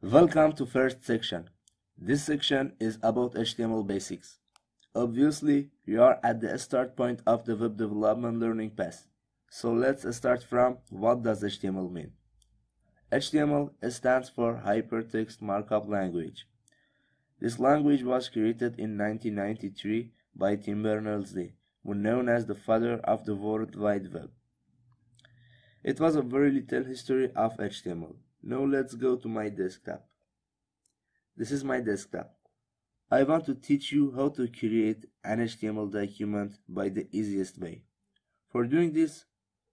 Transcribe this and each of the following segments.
Welcome to first section. This section is about HTML basics. Obviously, you are at the start point of the web development learning path. So let's start from what does HTML mean? HTML stands for Hypertext Markup Language. This language was created in 1993 by Tim Berners-Lee, known as the father of the World Wide Web. It was a very little history of HTML. Now let's go to my desktop. This is my desktop. I want to teach you how to create an HTML document by the easiest way. For doing this,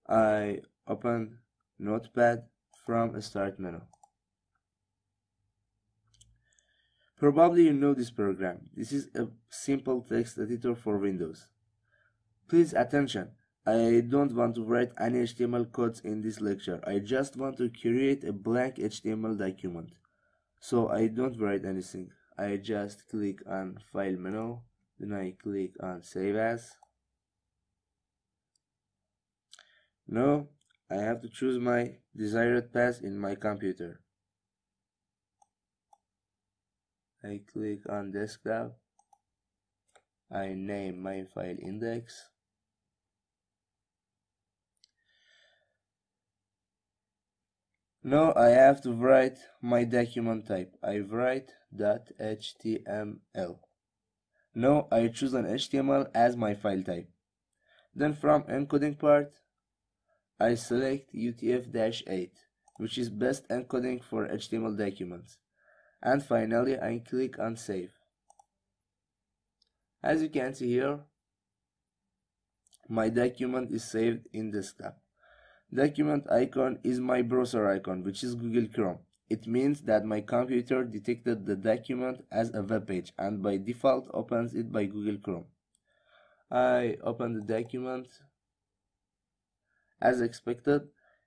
I open Notepad from Start menu. Probably you know this program. This is a simple text editor for Windows. Please attention. I don't want to write any HTML codes in this lecture. I just want to create a blank HTML document. So I don't write anything. I just click on File menu, then I click on Save As. Now I have to choose my desired path in my computer. I click on Desktop. I name my file index. Now I have to write my document type. I write .html. Now I choose an HTML as my file type. Then from encoding part, I select UTF-8, which is best encoding for HTML documents. And finally, I click on Save. As you can see here, my document is saved in desktop. Document icon is my browser icon, which is Google Chrome. It means that my computer detected the document as a web page and by default opens it by Google Chrome. I open the document. As expected,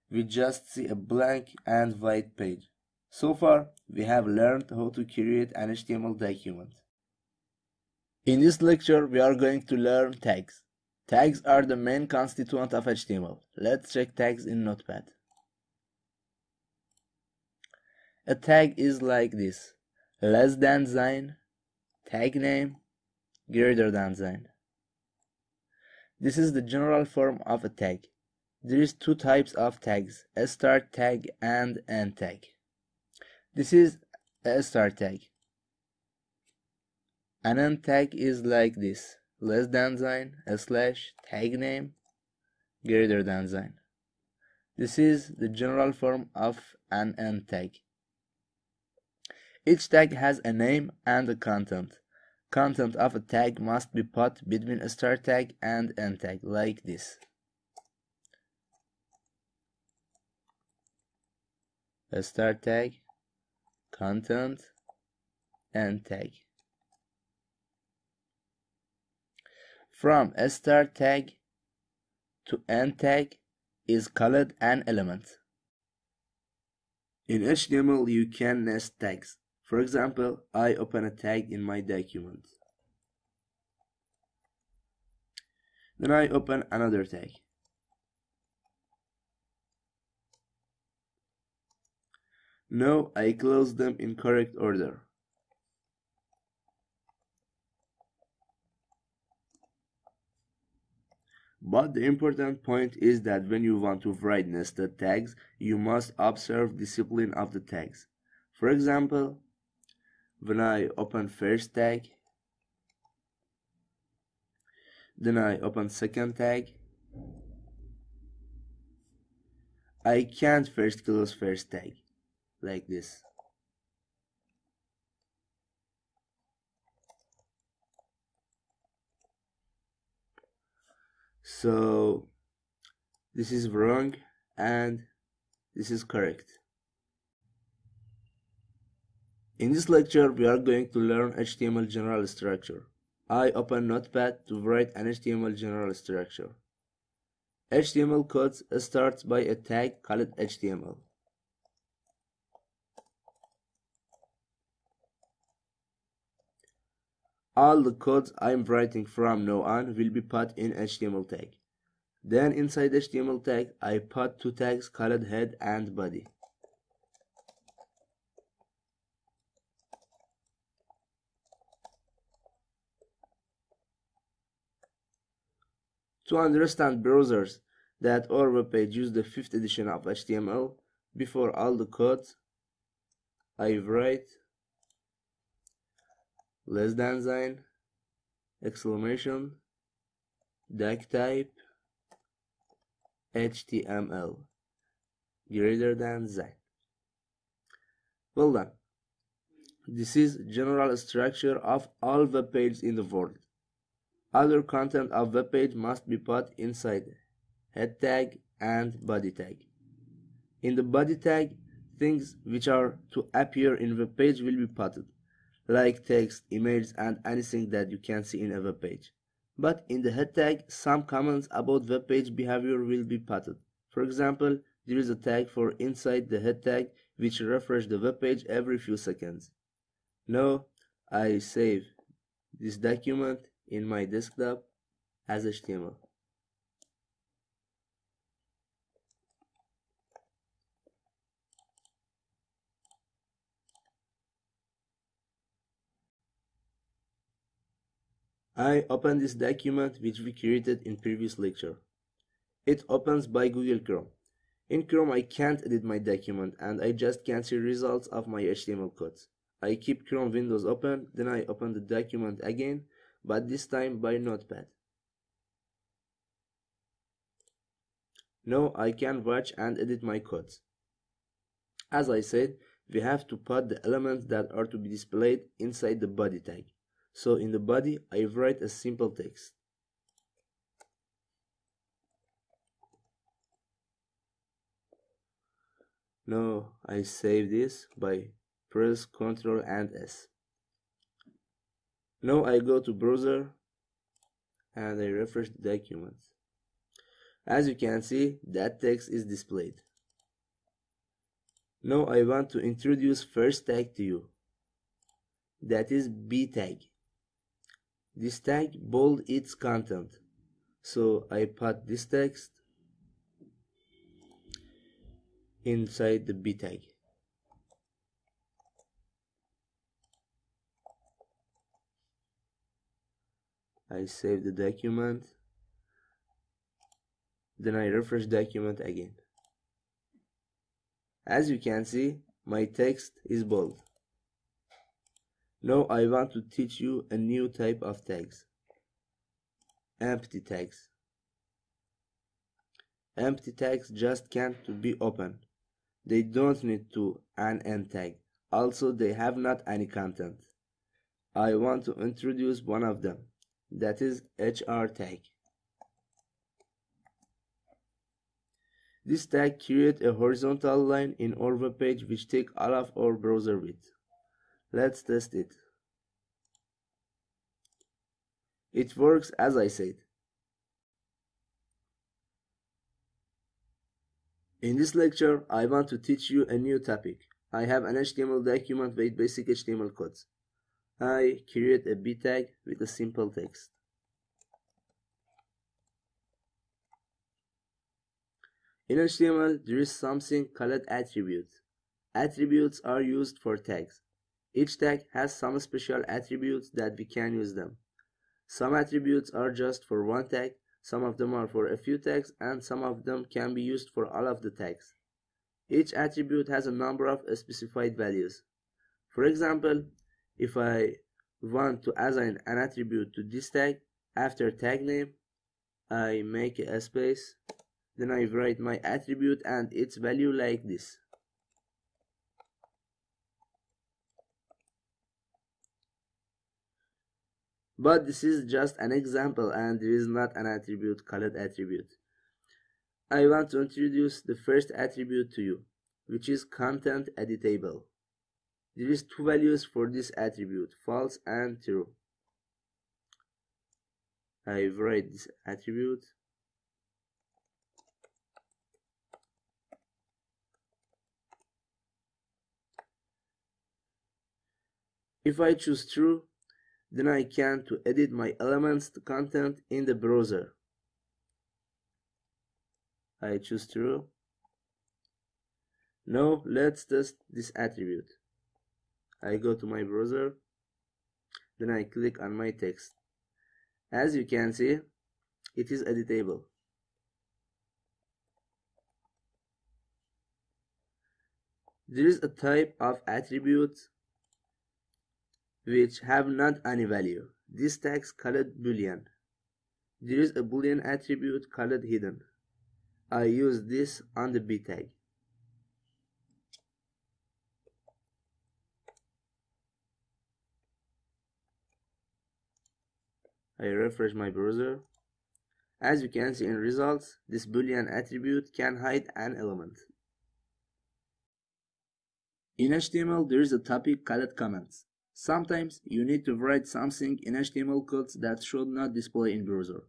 we just see a blank and white page. So far, we have learned how to create an HTML document. In this lecture, we are going to learn tags. Tags are the main constituent of HTML. Let's check tags in Notepad. A tag is like this. Less than sign, tag name, greater than sign. This is the general form of a tag. There is two types of tags, a start tag and end tag. This is a start tag. An end tag is like this less than sign, a slash, tag name, greater than sign. This is the general form of an end tag. Each tag has a name and a content. Content of a tag must be put between a start tag and end tag, like this. A start tag, content, end tag. From a start tag to end tag is called an element. In HTML, you can nest tags. For example, I open a tag in my document. Then I open another tag. Now I close them in correct order. But the important point is that when you want to write nested tags, you must observe discipline of the tags. For example, when I open first tag, then I open second tag, I can't first close first tag like this. So this is wrong and this is correct. In this lecture we are going to learn HTML general structure. I open notepad to write an HTML general structure. HTML codes starts by a tag called HTML All the codes I'm writing from now on will be put in HTML tag. Then inside HTML tag, I put two tags called head and body. To understand browsers that our webpage use the 5th edition of HTML, before all the codes, I write less than sign, exclamation, tag type, HTML, greater than sign. Well done. This is general structure of all web pages in the world. Other content of web page must be put inside head tag and body tag. In the body tag, things which are to appear in web page will be put, like text, images, and anything that you can see in a web page. But in the head tag, some comments about web page behavior will be put. For example, there is a tag for inside the head tag which refresh the web page every few seconds. Now I save this document in my desktop as HTML. I open this document which we created in previous lecture. It opens by Google Chrome. In Chrome I can't edit my document and I just can't see results of my HTML codes. I keep Chrome windows open, then I open the document again but this time by notepad. Now I can watch and edit my codes. As I said, we have to put the elements that are to be displayed inside the body tag. So in the body, I write a simple text. Now I save this by press Ctrl and S. Now I go to browser and I refresh the document. As you can see, that text is displayed. Now I want to introduce first tag to you. That is B tag. This tag bold its content. So I put this text inside the B tag. I save the document then I refresh document again as you can see my text is bold now I want to teach you a new type of tags empty tags empty tags just can't be open. They don't need to an end tag. Also they have not any content. I want to introduce one of them. That is HR tag. This tag creates a horizontal line in our web page which take all of our browser width. Let's test it. It works as I said. In this lecture, I want to teach you a new topic. I have an HTML document with basic HTML codes. I create a b tag with a simple text. In HTML, there is something called attributes. Attributes are used for tags. Each tag has some special attributes that we can use them. Some attributes are just for one tag, some of them are for a few tags, and some of them can be used for all of the tags. Each attribute has a number of specified values. For example, if I want to assign an attribute to this tag after tag name I make a space then I write my attribute and its value like this but this is just an example and there is not an attribute called attribute. I want to introduce the first attribute to you which is content editable. There is two values for this attribute, false and true. I write this attribute. If I choose true, then I can to edit my elements to content in the browser. I choose true. Now let's test this attribute. I go to my browser then I click on my text as you can see it is editable. There is a type of attribute which have not any value. This tag called boolean. There is a boolean attribute called hidden. I use this on the b tag. I refresh my browser. As you can see in results, this boolean attribute can hide an element. In HTML, there is a topic called comments. Sometimes you need to write something in HTML codes that should not display in browser.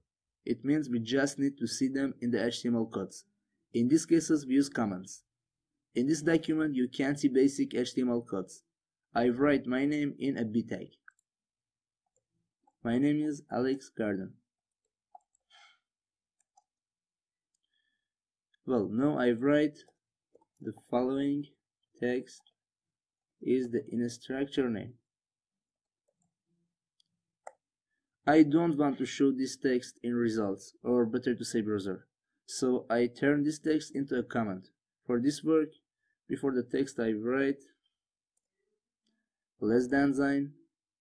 It means we just need to see them in the HTML codes. In these cases, we use comments. In this document, you can see basic HTML codes. I write my name in a b tag. My name is Alex Garden. Well, now I write the following text is the instructor name. I don't want to show this text in results, or better to say browser. So I turn this text into a comment. For this work, before the text I write less than sign,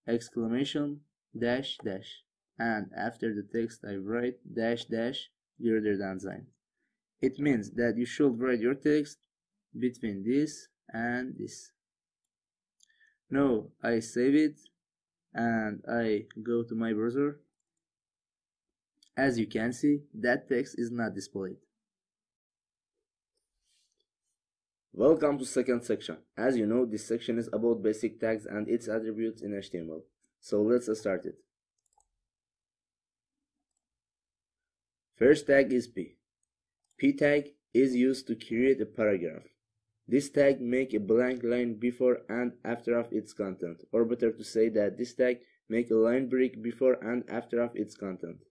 exclamation, dash, dash. And after the text I write dash, dash, greater than sign. It means that you should write your text between this and this. Now I save it and I go to my browser. As you can see, that text is not displayed. Welcome to second section. As you know, this section is about basic tags and its attributes in HTML. So let's start it. First tag is p. p tag is used to create a paragraph. This tag make a blank line before and after of its content, or better to say that this tag make a line break before and after of its content.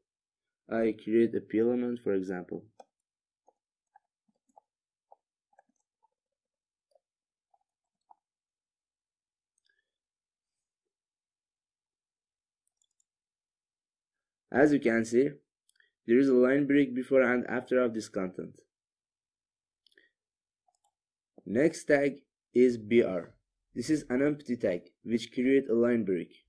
I create a p element for example. As you can see, there is a line break before and after of this content. Next tag is br. This is an empty tag which create a line break.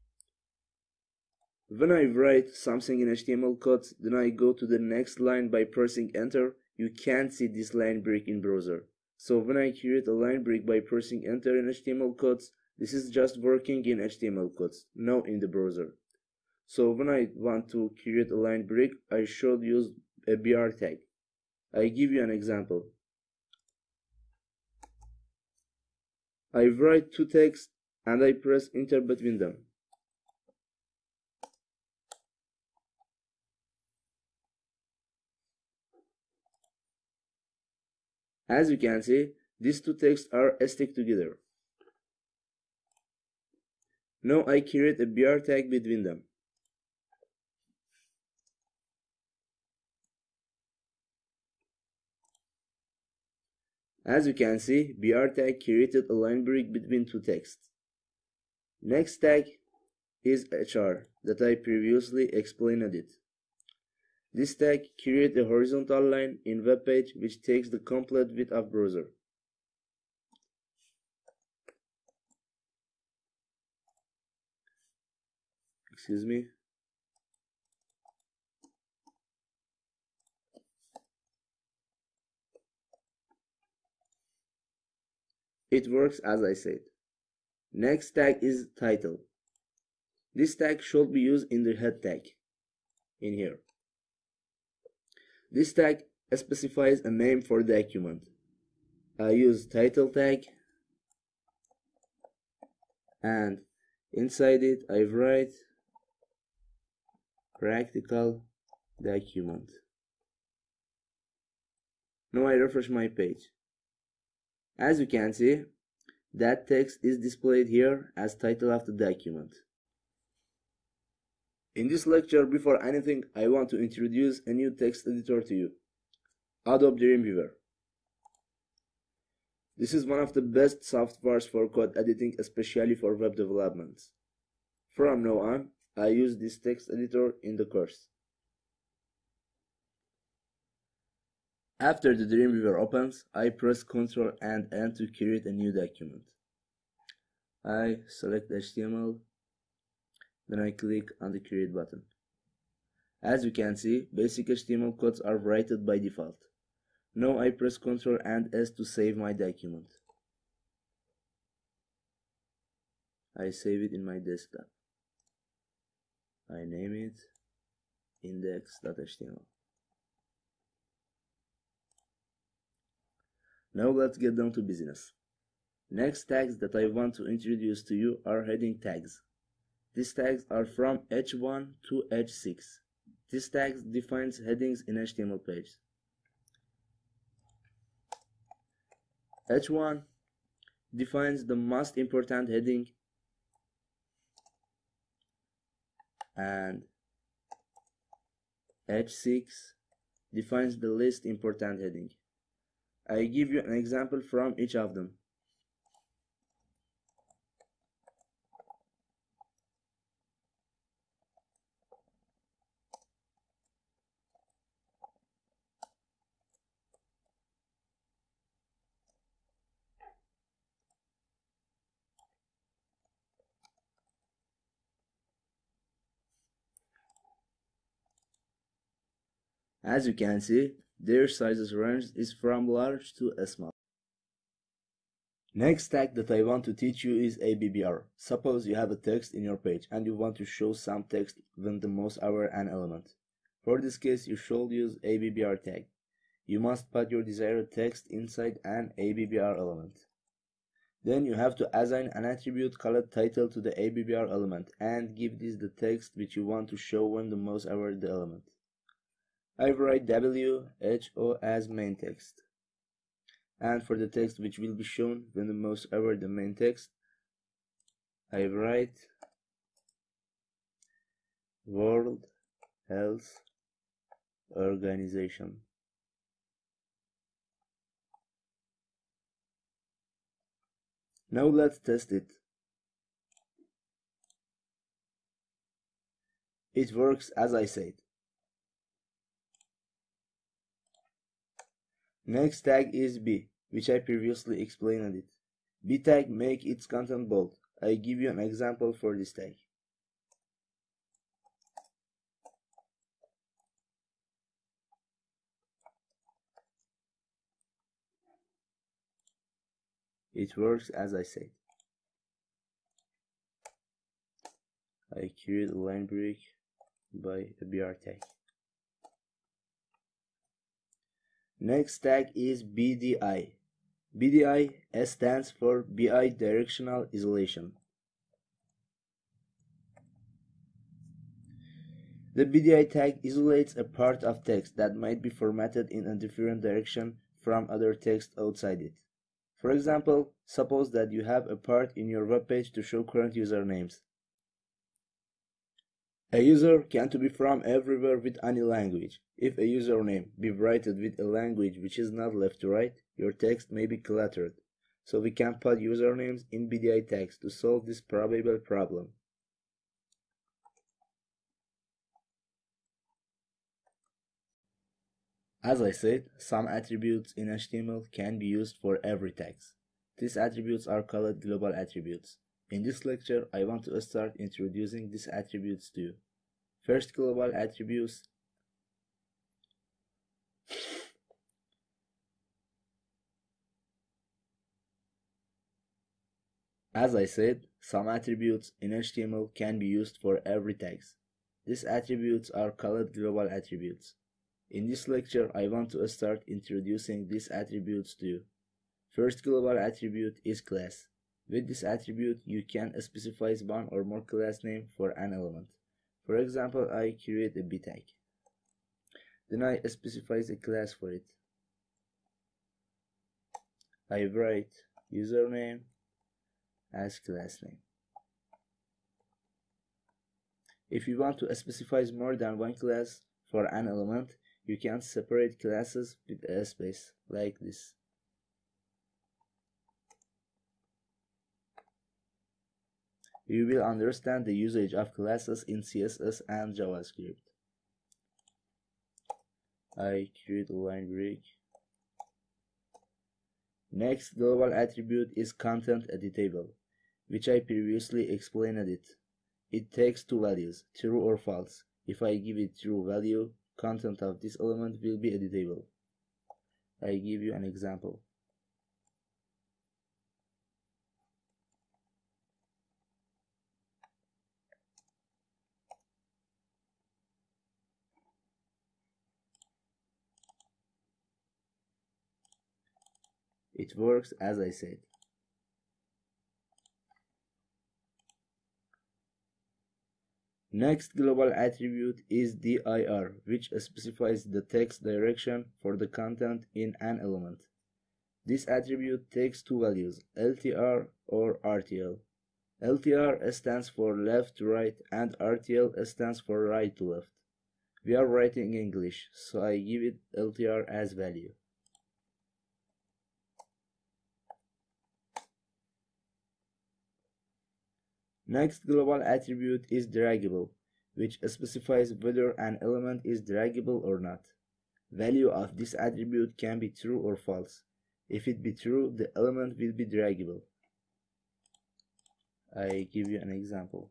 When I write something in HTML code, then I go to the next line by pressing enter, you can't see this line break in browser. So when I create a line break by pressing enter in HTML codes, this is just working in HTML codes, not in the browser. So when I want to create a line break, I should use a br tag. I give you an example. I write two texts and I press enter between them. As you can see, these two texts are stick together. Now I create a BR tag between them. As you can see, BR tag created a line break between two texts. Next tag is HR that I previously explained it. This tag creates a horizontal line in web page which takes the complete width of browser. Excuse me. It works as I said. Next tag is title. This tag should be used in the head tag in here. This tag specifies a name for the document. I use title tag and inside it I write practical document. Now I refresh my page. As you can see, that text is displayed here as title of the document. In this lecture, before anything, I want to introduce a new text editor to you, Adobe Dreamweaver. This is one of the best softwares for code editing, especially for web development. From now on, I use this text editor in the course. After the Dreamweaver opens, I press Ctrl and N to create a new document. I select HTML, then I click on the create button. As you can see, basic HTML codes are written by default. Now I press Ctrl and S to save my document. I save it in my desktop. I name it index.html. Now let's get down to business. Next tags that I want to introduce to you are heading tags. These tags are from H1 to H6. This tag defines headings in HTML page. H1 defines the most important heading and H6 defines the least important heading. I give you an example from each of them. As you can see, their sizes range is from large to small. Next tag that I want to teach you is ABBR. Suppose you have a text in your page and you want to show some text within the most hour and element. For this case, you should use ABBR tag. You must put your desired text inside an ABBR element. Then you have to assign an attribute called title to the ABBR element and give this the text which you want to show when the most hour the element. I write WHO as main text. And for the text which will be shown when the mouse over the main text, I write World Health Organization. Now let's test it. It works as I said. Next tag is B, which I previously explained it. B tag make its content bold. I give you an example for this tag. It works as I said. I create a line break by a BR tag. Next tag is BDI. BDI S stands for Bi-directional isolation. The BDI tag isolates a part of text that might be formatted in a different direction from other text outside it. For example, suppose that you have a part in your web page to show current usernames. A user can to be from everywhere with any language. If a username be written with a language which is not left to right, your text may be cluttered. So we can put usernames in BDI tags to solve this probable problem. As I said, some attributes in HTML can be used for every text. These attributes are called global attributes. In this lecture, I want to start introducing these attributes to you. First global attributes As I said, some attributes in HTML can be used for every text. These attributes are called global attributes. In this lecture, I want to start introducing these attributes to you. First global attribute is class. With this attribute, you can specify one or more class name for an element. For example, I create a B tag. Then I specify a class for it. I write username as class name. If you want to specify more than one class for an element, you can separate classes with a space like this. You will understand the usage of classes in CSS and JavaScript. I create line break. Next global attribute is content editable, which I previously explained it. It takes two values, true or false. If I give it true value, content of this element will be editable. I give you an example. It works as I said. Next global attribute is dir, which specifies the text direction for the content in an element. This attribute takes two values, LTR or RTL. LTR stands for left to right and RTL stands for right to left. We are writing English, so I give it LTR as value. Next global attribute is draggable, which specifies whether an element is draggable or not. Value of this attribute can be true or false. If it be true, the element will be draggable. I give you an example.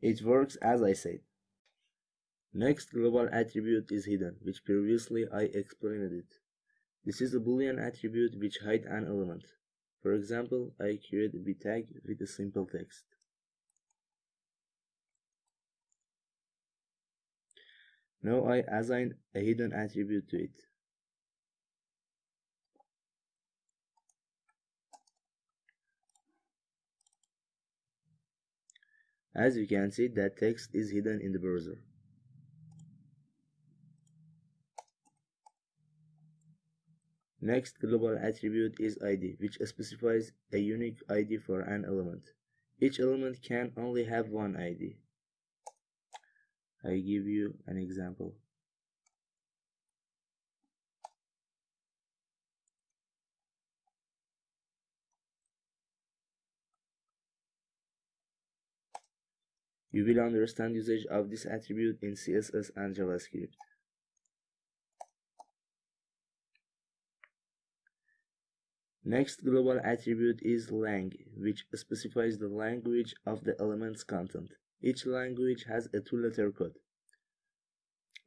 It works as I said. Next global attribute is hidden, which previously I explained it. This is a boolean attribute which hide an element. For example, I create a b tag with a simple text. Now I assign a hidden attribute to it. As you can see, that text is hidden in the browser. Next global attribute is ID, which specifies a unique ID for an element. Each element can only have one ID. I give you an example. You will understand usage of this attribute in CSS and JavaScript. Next global attribute is lang, which specifies the language of the element's content. Each language has a two-letter code.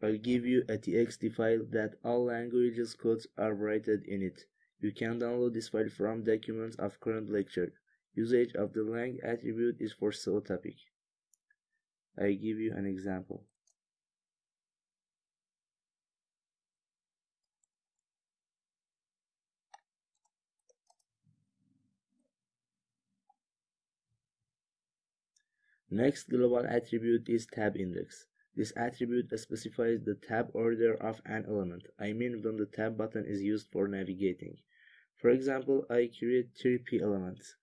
I'll give you a txt file that all languages codes are written in it. You can download this file from documents of current lecture. Usage of the lang attribute is for SEO topic. I give you an example. Next global attribute is tab index. This attribute specifies the tab order of an element. I mean when the tab button is used for navigating. For example, I create three p elements.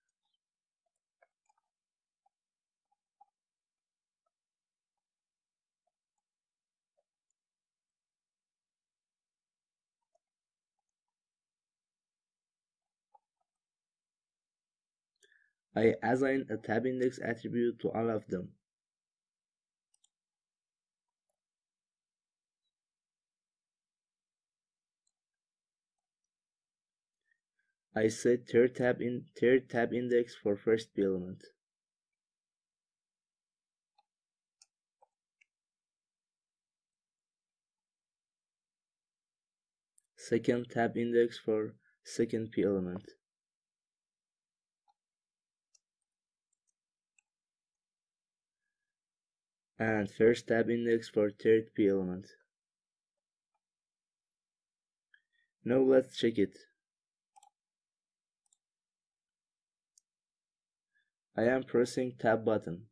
I assign a tab index attribute to all of them. I set third tab in third tab index for first p element. Second tab index for second p element. And first tab index for third p element. Now let's check it. I am pressing tab button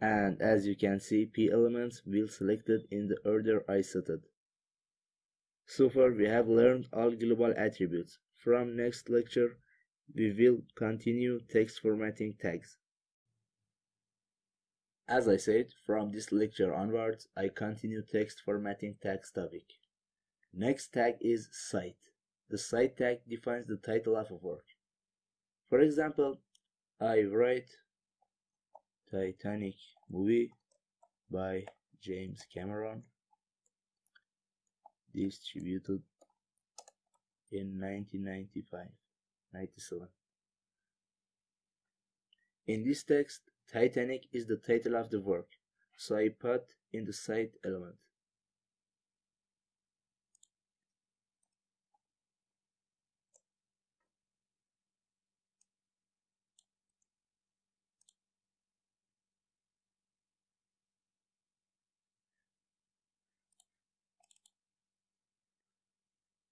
and as you can see p elements will selected in the order I set it. So far we have learned all global attributes. From next lecture we will continue text formatting tags. As I said, from this lecture onwards, I continue text formatting tags topic. Next tag is cite. the cite tag defines the title of a work. For example, I write Titanic movie by James Cameron distributed in 1995 97 in this text Titanic is the title of the work so I put in the cite element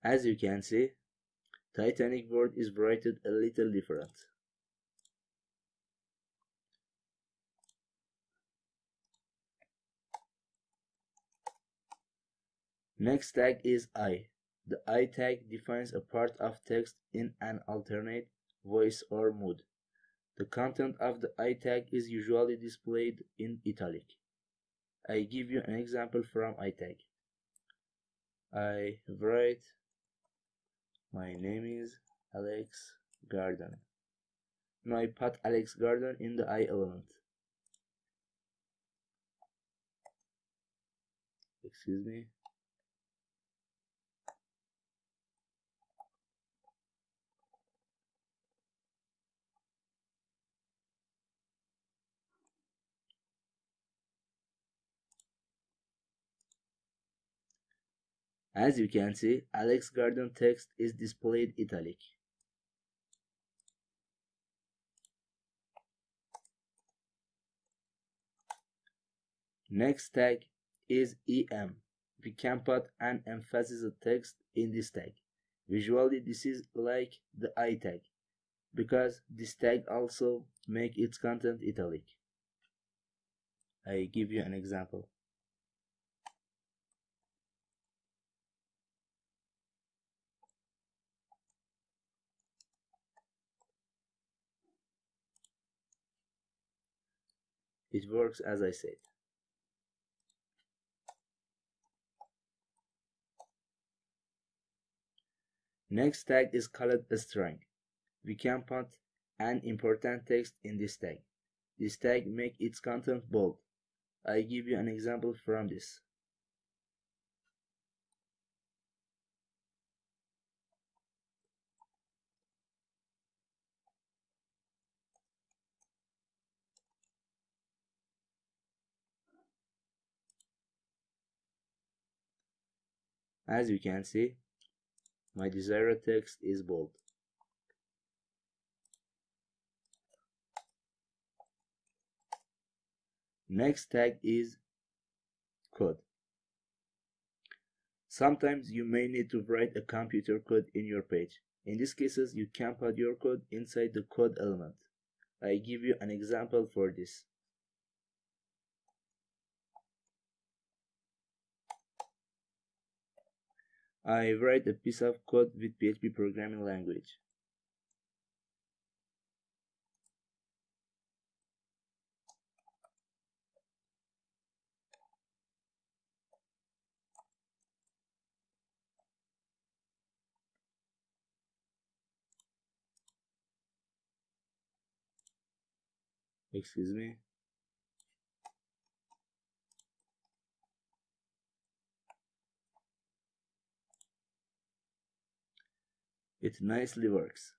As you can see, Titanic word is written a little different. Next tag is I. The I tag defines a part of text in an alternate voice or mood. The content of the I tag is usually displayed in italic. I give you an example from I tag. I write my name is Alex Garden. Now I put Alex Garden in the I element. Excuse me. As you can see, Alex Garden text is displayed italic. Next tag is EM. We can put an emphasis text in this tag. Visually, this is like the I tag because this tag also make its content italic. I give you an example. It works as I said. Next tag is called a string. We can put an important text in this tag. This tag make its content bold. I give you an example from this. As you can see, my desired text is bold. Next tag is code. Sometimes you may need to write a computer code in your page. In these cases, you can put your code inside the code element. I give you an example for this. I write a piece of code with PHP programming language. Excuse me. It nicely works.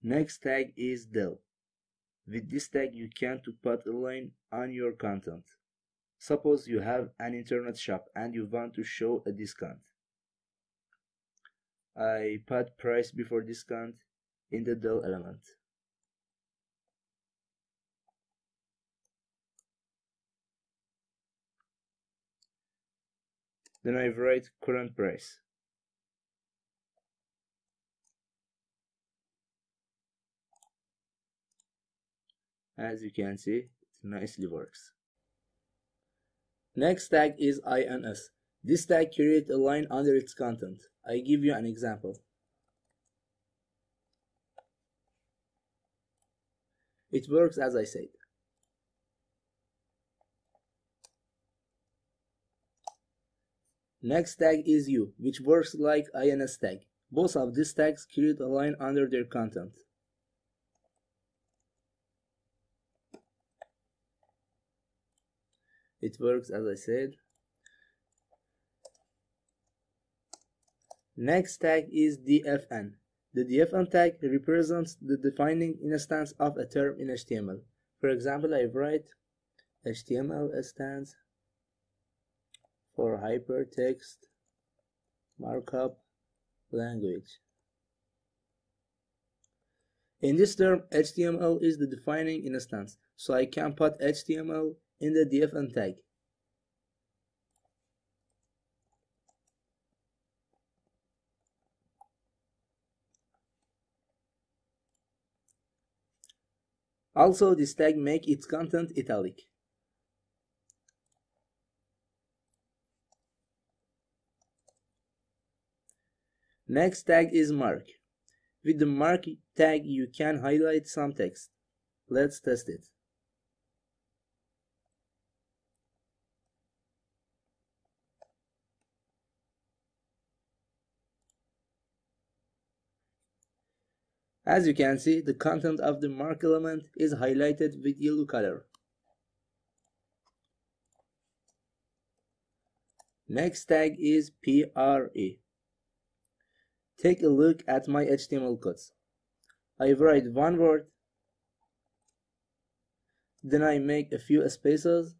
Next tag is del. With this tag you can to put a line on your content. Suppose you have an internet shop and you want to show a discount. I put price before discount in the del element. Then I write current price. As you can see, it nicely works. Next tag is INS. This tag creates a line under its content. I give you an example. It works as I said. Next tag is U, which works like INS tag. Both of these tags create a line under their content. It works as I said. Next tag is DFN. The DFN tag represents the defining instance of a term in HTML. For example, I write HTML stands for hypertext markup language. In this term, HTML is the defining instance, so I can put HTML in the DFN tag. Also, this tag make its content italic. Next tag is mark. With the mark tag, you can highlight some text. Let's test it. As you can see, the content of the mark element is highlighted with yellow color. Next tag is PRE. Take a look at my HTML codes. I write one word, then I make a few spaces,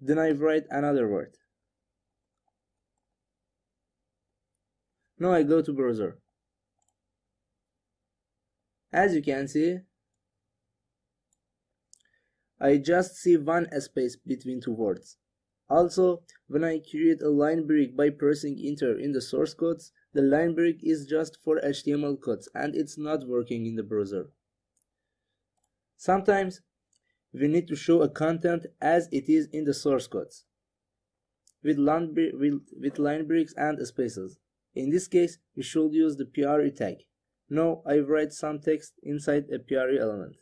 then I write another word. Now I go to browser. As you can see, I just see one space between two words. Also, when I create a line break by pressing enter in the source codes, the line break is just for HTML codes and it's not working in the browser. Sometimes we need to show a content as it is in the source codes with line, with, with line breaks and spaces. In this case, we should use the PRE tag. Now I write some text inside a PRE element.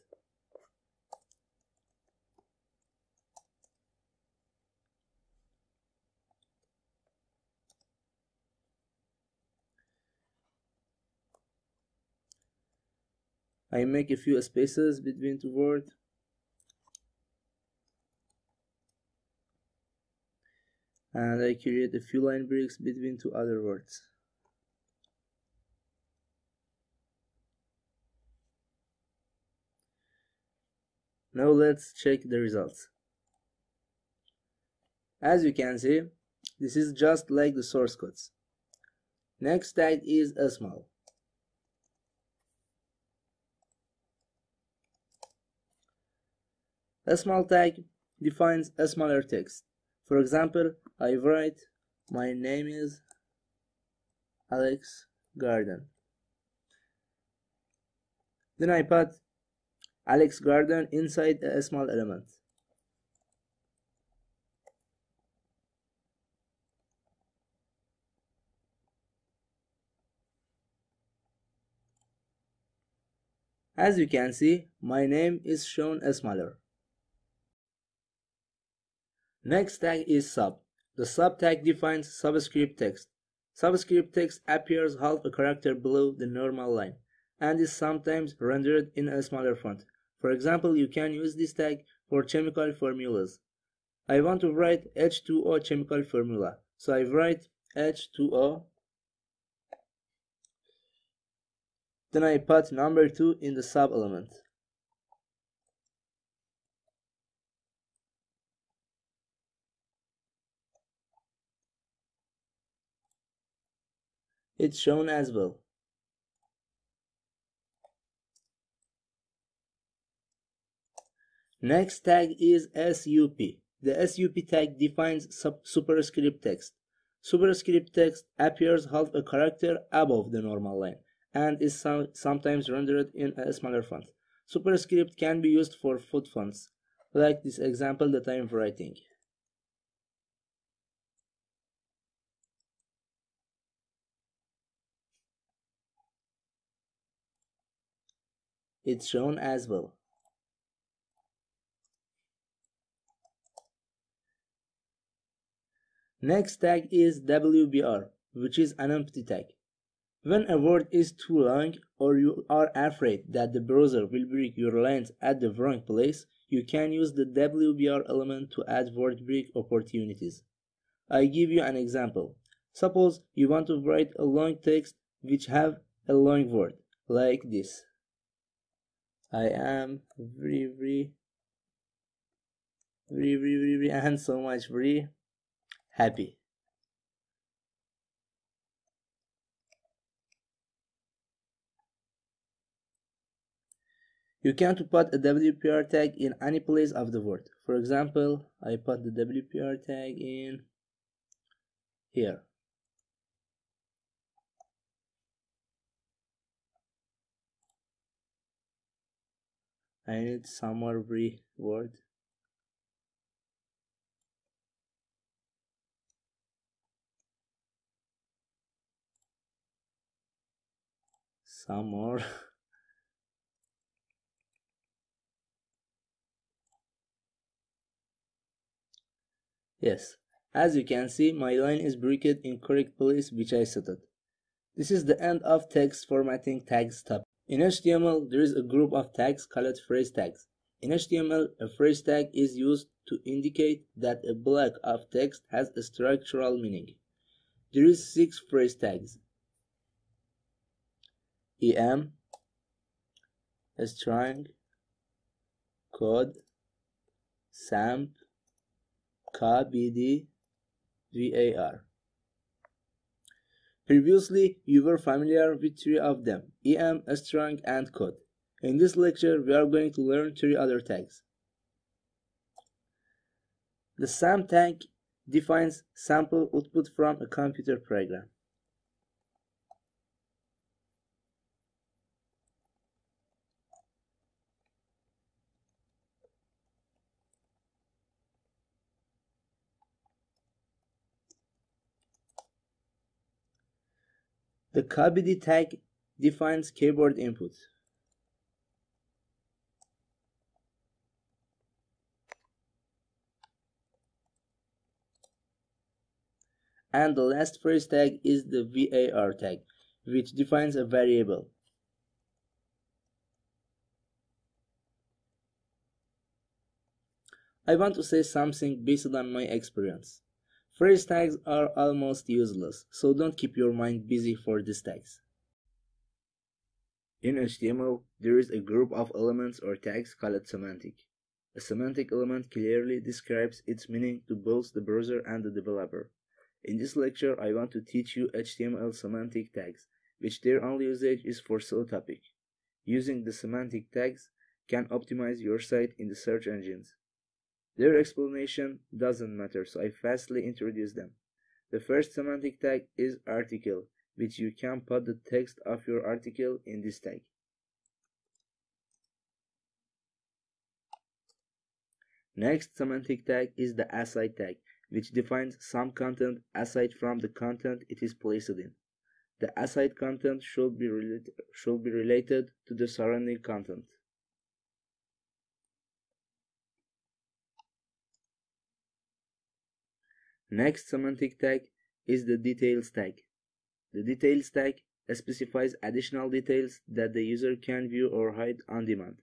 I make a few spaces between two words. And I create a few line breaks between two other words. Now let's check the results. As you can see, this is just like the source codes. Next tag is a small. A small tag defines a smaller text. For example, I write my name is Alex Garden. Then I put Alex Garden inside a small element. As you can see, my name is shown as smaller. Next tag is sub. The sub tag defines subscript text. Subscript text appears half a character below the normal line and is sometimes rendered in a smaller font. For example, you can use this tag for chemical formulas. I want to write H2O chemical formula. So I write H2O. Then I put number 2 in the sub element. It's shown as well. Next tag is SUP. The SUP tag defines superscript text. Superscript text appears half a character above the normal line and is some, sometimes rendered in a smaller font. Superscript can be used for foot fonts, like this example that I am writing. It's shown as well. Next tag is WBR, which is an empty tag. When a word is too long or you are afraid that the browser will break your lines at the wrong place, you can use the WBR element to add word break opportunities. I give you an example. Suppose you want to write a long text which have a long word, like this. I am very, very, very, very, very, very, and so much very happy. You can put a WBR tag in any place of the word. For example, I put the WBR tag in here. I need some more re word. Some more. yes, as you can see, my line is bricked in correct place which I set it. This is the end of text formatting tags topic. In HTML, there is a group of tags called phrase tags. In HTML, a phrase tag is used to indicate that a block of text has a structural meaning. There is six phrase tags. EM, strong, code, samp, KBD, VAR. Previously, you were familiar with three of them, EM, strong, and code. In this lecture, we are going to learn three other tags. The SAMP tag defines sample output from a computer program. The KBD tag defines keyboard input. And the last phrase tag is the VAR tag, which defines a variable. I want to say something based on my experience. Phrase tags are almost useless, so don't keep your mind busy for these tags. In HTML, there is a group of elements or tags called semantic. A semantic element clearly describes its meaning to both the browser and the developer. In this lecture, I want to teach you HTML semantic tags, which their only usage is for SEO topic. Using the semantic tags can optimize your site in the search engines. Their explanation doesn't matter, so I fastly introduce them. The first semantic tag is article, which you can put the text of your article in this tag. Next semantic tag is the aside tag, which defines some content aside from the content it is placed in. The aside content should be, related, should be related to the surrounding content. Next semantic tag is the details tag. The details tag specifies additional details that the user can view or hide on demand.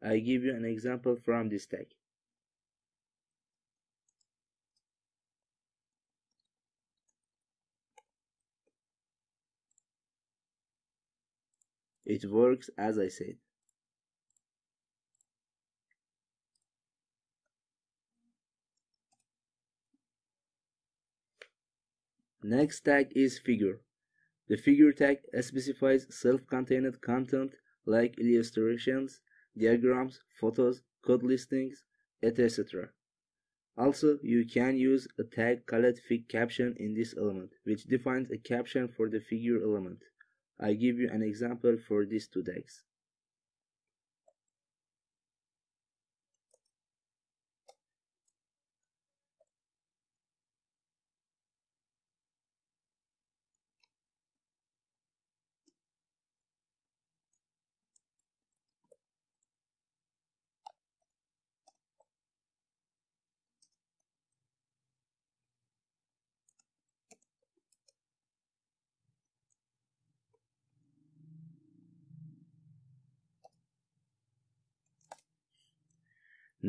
I give you an example from this tag. It works as I said. Next tag is figure. The figure tag specifies self-contained content like illustrations, diagrams, photos, code listings, etc. Also, you can use a tag called figcaption in this element, which defines a caption for the figure element. I give you an example for these two tags.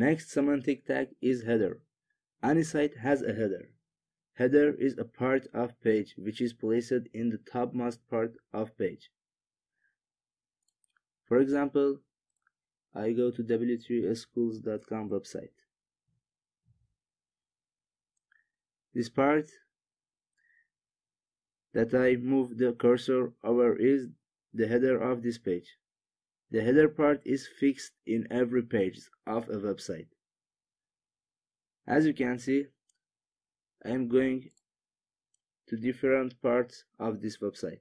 Next semantic tag is header. Any site has a header. Header is a part of page which is placed in the topmost part of page. For example, I go to w3schools.com website. This part that I move the cursor over is the header of this page. The header part is fixed in every page of a website. As you can see, I am going to different parts of this website.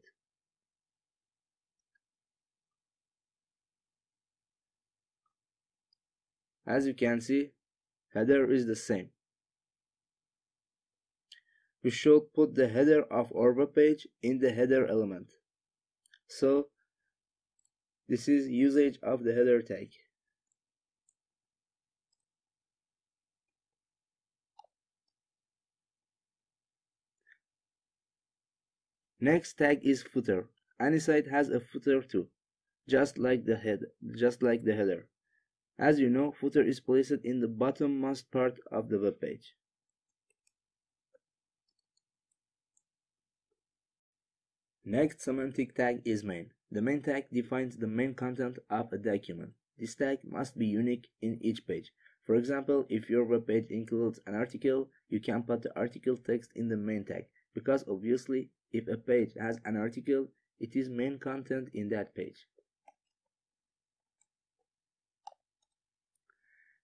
As you can see, header is the same. We should put the header of our page in the header element. So, this is usage of the header tag. Next tag is footer. Any site has a footer too, just like the head, just like the header. As you know, footer is placed in the bottommost part of the web page. Next semantic tag is main. The main tag defines the main content of a document. This tag must be unique in each page. For example, if your web page includes an article, you can put the article text in the main tag because obviously if a page has an article, it is main content in that page.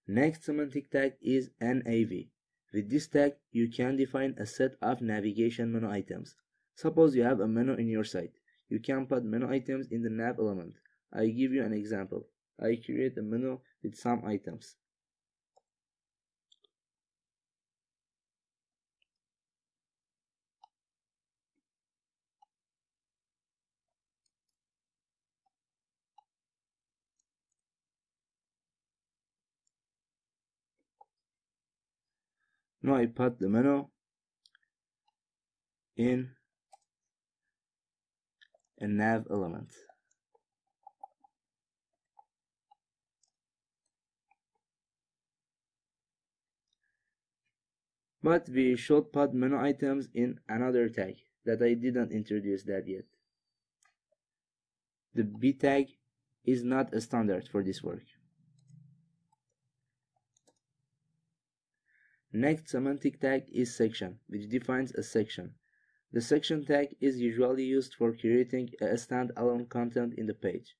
Next semantic tag is NAV. With this tag, you can define a set of navigation menu items. Suppose you have a menu in your site. You can put menu items in the nav element. I give you an example. I create a menu with some items. Now I put the menu in a nav element. But we should put menu items in another tag that I didn't introduce that yet. The B tag is not a standard for this work. Next semantic tag is section, which defines a section. The section tag is usually used for creating a standalone content in the page.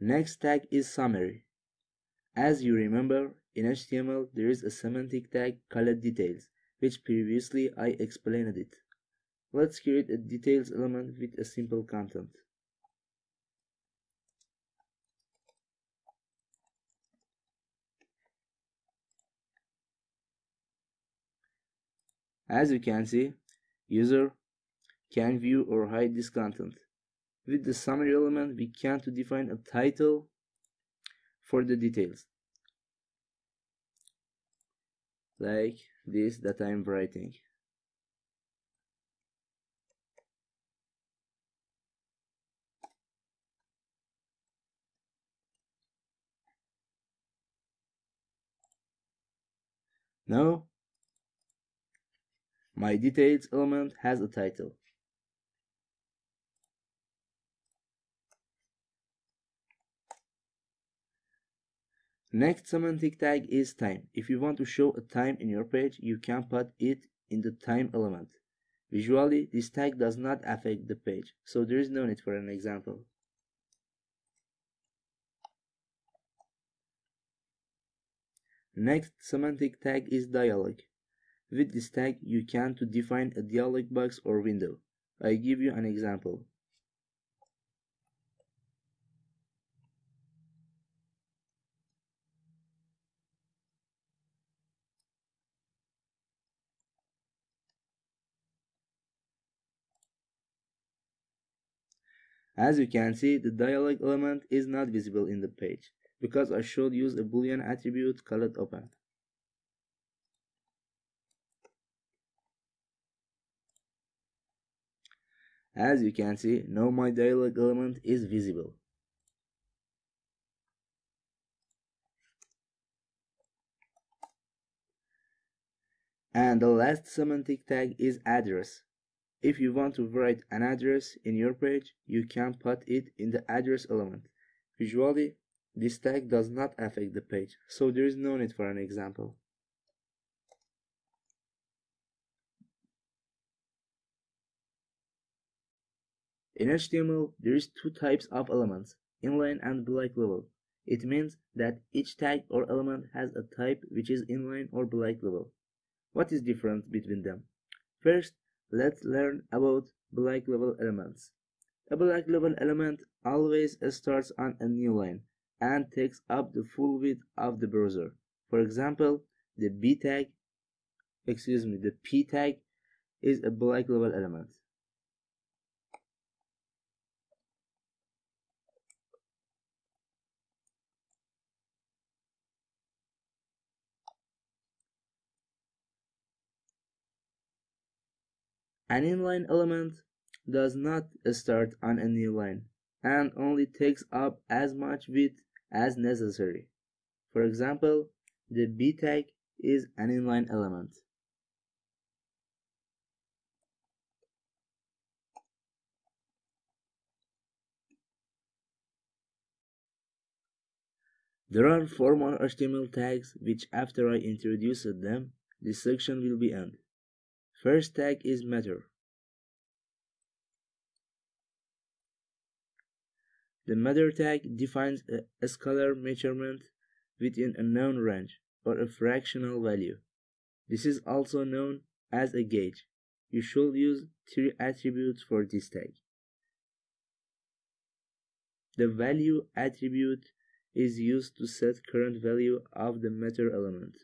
Next tag is summary. As you remember, in HTML there is a semantic tag called details, which previously I explained it. Let's create a details element with a simple content. As you can see, user can view or hide this content. With the summary element, we can to define a title for the details. Like this that I'm writing. Now my details element has a title. Next semantic tag is time. If you want to show a time in your page, you can put it in the time element. Visually, this tag does not affect the page, so there is no need for an example. Next semantic tag is dialog. With this tag, you can to define a dialog box or window. I give you an example. As you can see, the dialog element is not visible in the page because I should use a boolean attribute called open. As you can see, now my dialog element is visible. And the last semantic tag is address. If you want to write an address in your page, you can put it in the address element. Usually, this tag does not affect the page, so there is no need for an example. In HTML, there is two types of elements, inline and block level. It means that each tag or element has a type which is inline or block level. What is different between them? First, let's learn about block level elements. A block level element always starts on a new line and takes up the full width of the browser. For example, the B tag, excuse me, the P tag is a block level element. An inline element does not start on a new line and only takes up as much width as necessary. For example, the B tag is an inline element. There are four more HTML tags which after I introduce them, this section will be end. First tag is meter. The meter tag defines a, scalar measurement within a known range or a fractional value. This is also known as a gauge. You should use three attributes for this tag. The value attribute is used to set current value of the meter element.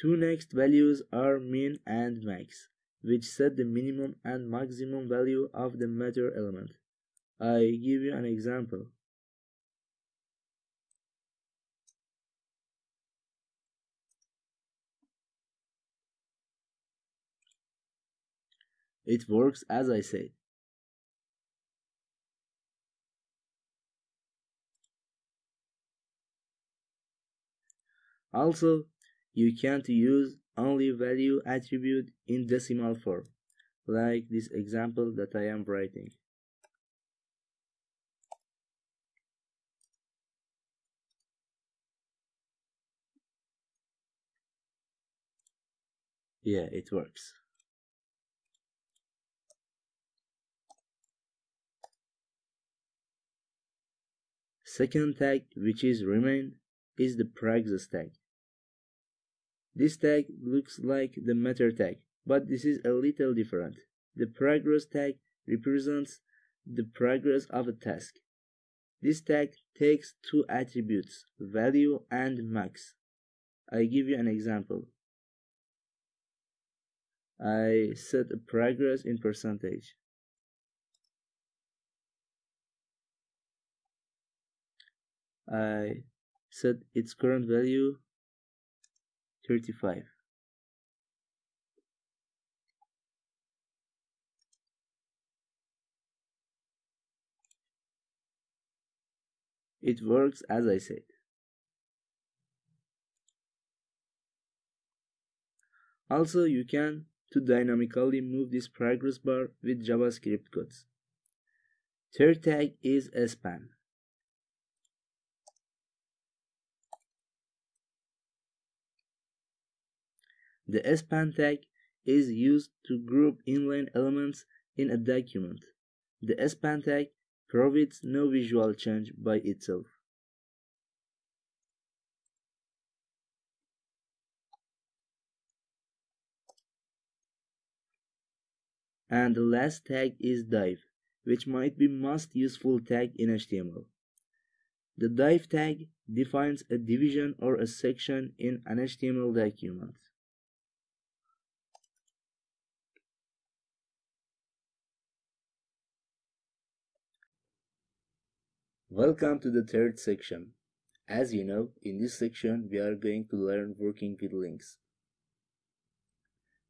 Two next values are min and max, which set the minimum and maximum value of the meter element. I give you an example. It works as I said. Also, you can't use only value attribute in decimal form, like this example that I am writing. Yeah, it works. Second tag, which is remain, is the progress tag. This tag looks like the meter tag, but this is a little different. The progress tag represents the progress of a task. This tag takes two attributes, value and max. I give you an example. I set a progress in percentage. I set its current value 35 It works as I said. Also, you can to dynamically move this progress bar with JavaScript codes. Third tag is a span. The span tag is used to group inline elements in a document. The span tag provides no visual change by itself. And the last tag is div, which might be most useful tag in HTML. The div tag defines a division or a section in an HTML document. Welcome to the third section. As you know, in this section we are going to learn working with links.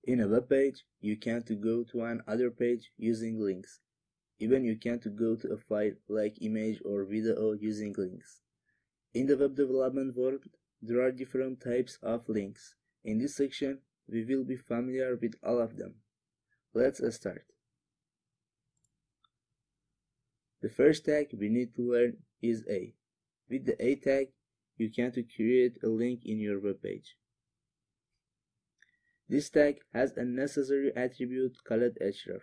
In a web page, you can't go to another page using links. Even you can't go to a file like image or video using links. In the web development world, there are different types of links. In this section, we will be familiar with all of them. Let's start. The first tag we need to learn is A. With the A tag, you can to create a link in your web page. This tag has a necessary attribute called href.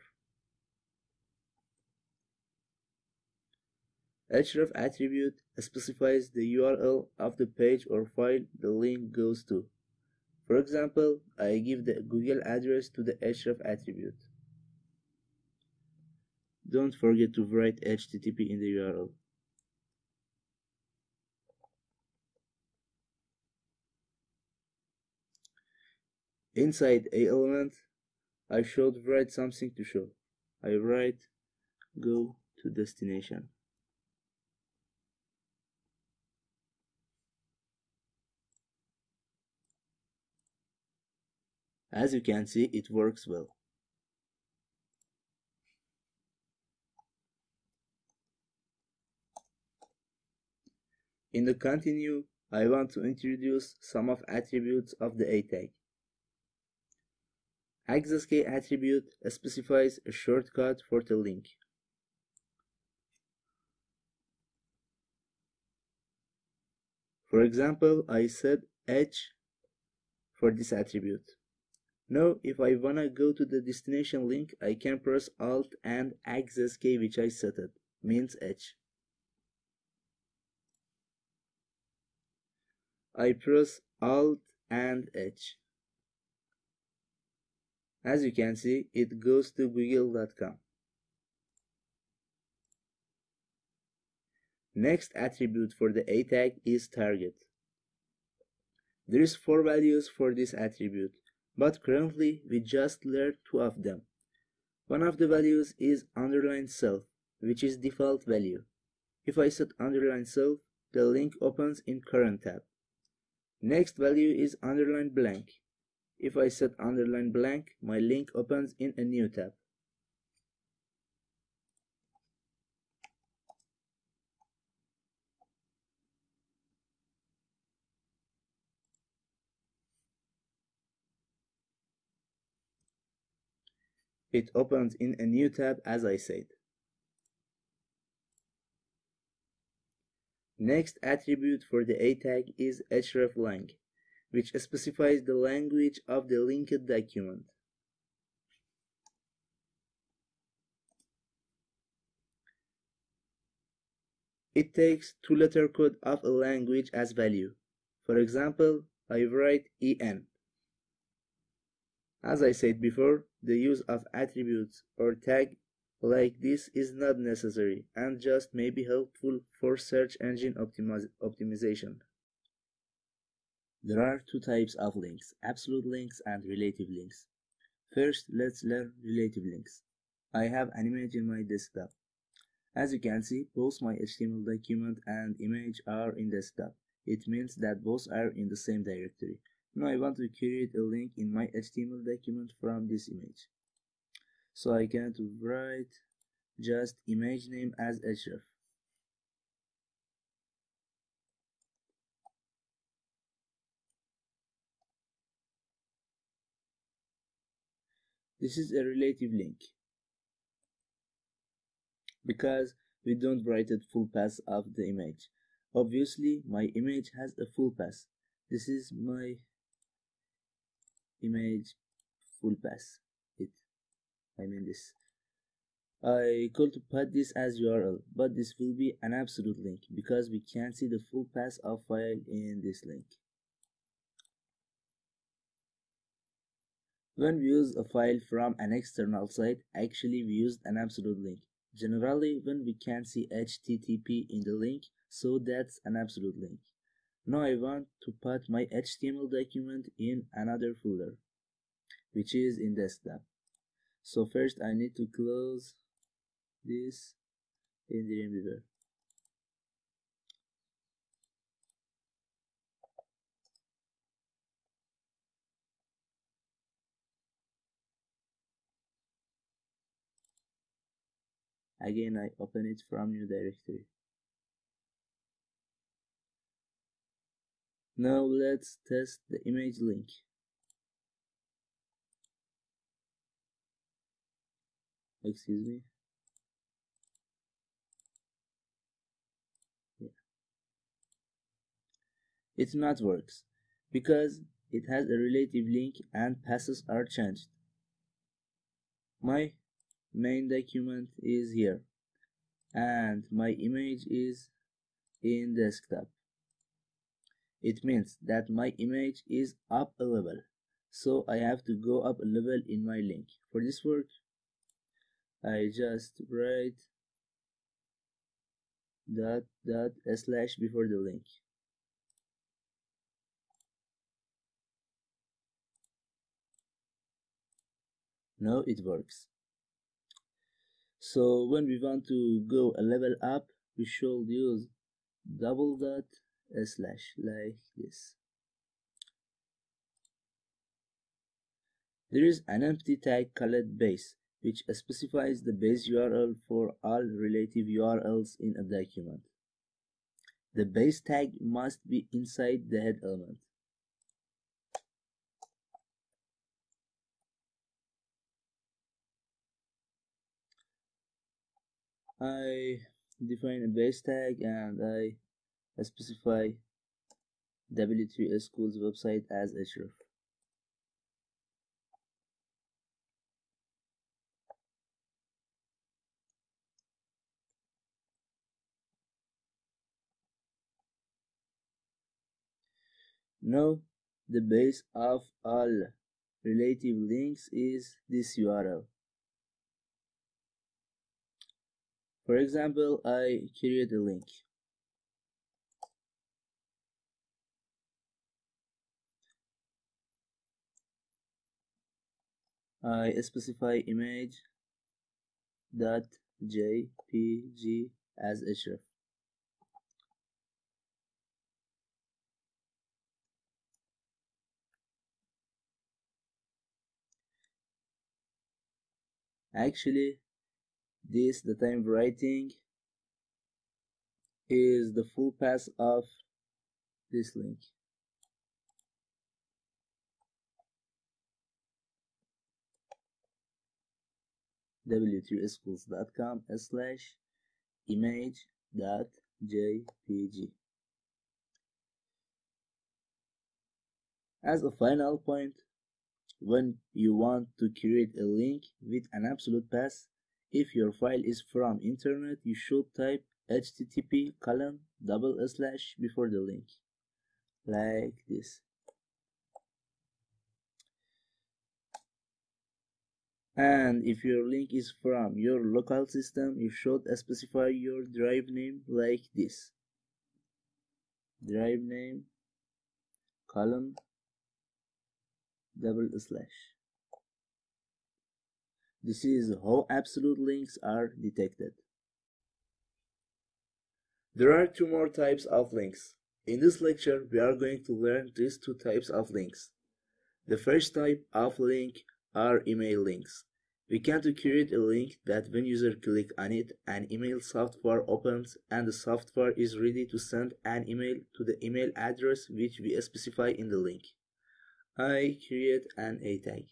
href attribute specifies the URL of the page or file the link goes to. For example, I give the Google address to the href attribute. Don't forget to write HTTP in the URL. Inside a element, I should write something to show. I write go to destination. As you can see, it works well. In the continue, I want to introduce some of attributes of the A tag. Access key attribute specifies a shortcut for the link. For example, I said H for this attribute. Now, if I wanna go to the destination link, I can press Alt and access key which I set it, means H. I press Alt and H. As you can see, it goes to google.com. Next attribute for the A tag is target. There is four values for this attribute, but currently we just learned two of them. One of the values is underline self, which is default value. If I set underline self, the link opens in current tab. Next value is underline blank, if I set underline blank, my link opens in a new tab. It opens in a new tab as I said. Next attribute for the A tag is hreflang which specifies the language of the linked document. It takes two-letter code of a language as value. For example, I write EN. As I said before, the use of attributes or tag like this is not necessary and just may be helpful for search engine optimiz optimization. There are two types of links, absolute links and relative links. First, let's learn relative links. I have an image in my desktop. As you can see, both my HTML document and image are in desktop. It means that both are in the same directory. Now I want to create a link in my HTML document from this image. So I can write just image name as href. This is a relative link because we don't write it full path of the image. Obviously, my image has a full path. This is my image full path. I mean this. I could put this as URL, but this will be an absolute link because we can't see the full path of file in this link. When we use a file from an external site, actually we used an absolute link. Generally, when we can't see HTTP in the link, so that's an absolute link. Now I want to put my HTML document in another folder, which is in desktop so first I need to close this in Dreamweaver Again, I open it from new directory. Now let's test the image link. Excuse me? Yeah. it not works because it has a relative link and passes are changed. My main document is here and my image is in desktop. It means that my image is up a level so I have to go up a level in my link. For this work I just write dot dot slash before the link. Now it works. So when we want to go a level up we should use double dot slash like this. There is an empty tag called base which specifies the base URL for all relative URLs in a document. The base tag must be inside the head element. I define a base tag and I specify W3 Schools website as href. Now, the base of all relative links is this URL. For example, I create a link. I specify image dot jpg as href. Actually this that I'm writing is the full path of this link. w3schools.com slash image dot jpg as a final point when you want to create a link with an absolute path. If your file is from internet you should type http colon double slash before the link. Like this. And if your link is from your local system you should specify your drive name like this. Drive name column double slash. This is how absolute links are detected. There are two more types of links. In this lecture, we are going to learn these two types of links. The first type of link are email links. We can create a link that when user click on it, an email software opens and the software is ready to send an email to the email address which we specify in the link. I create an A tag.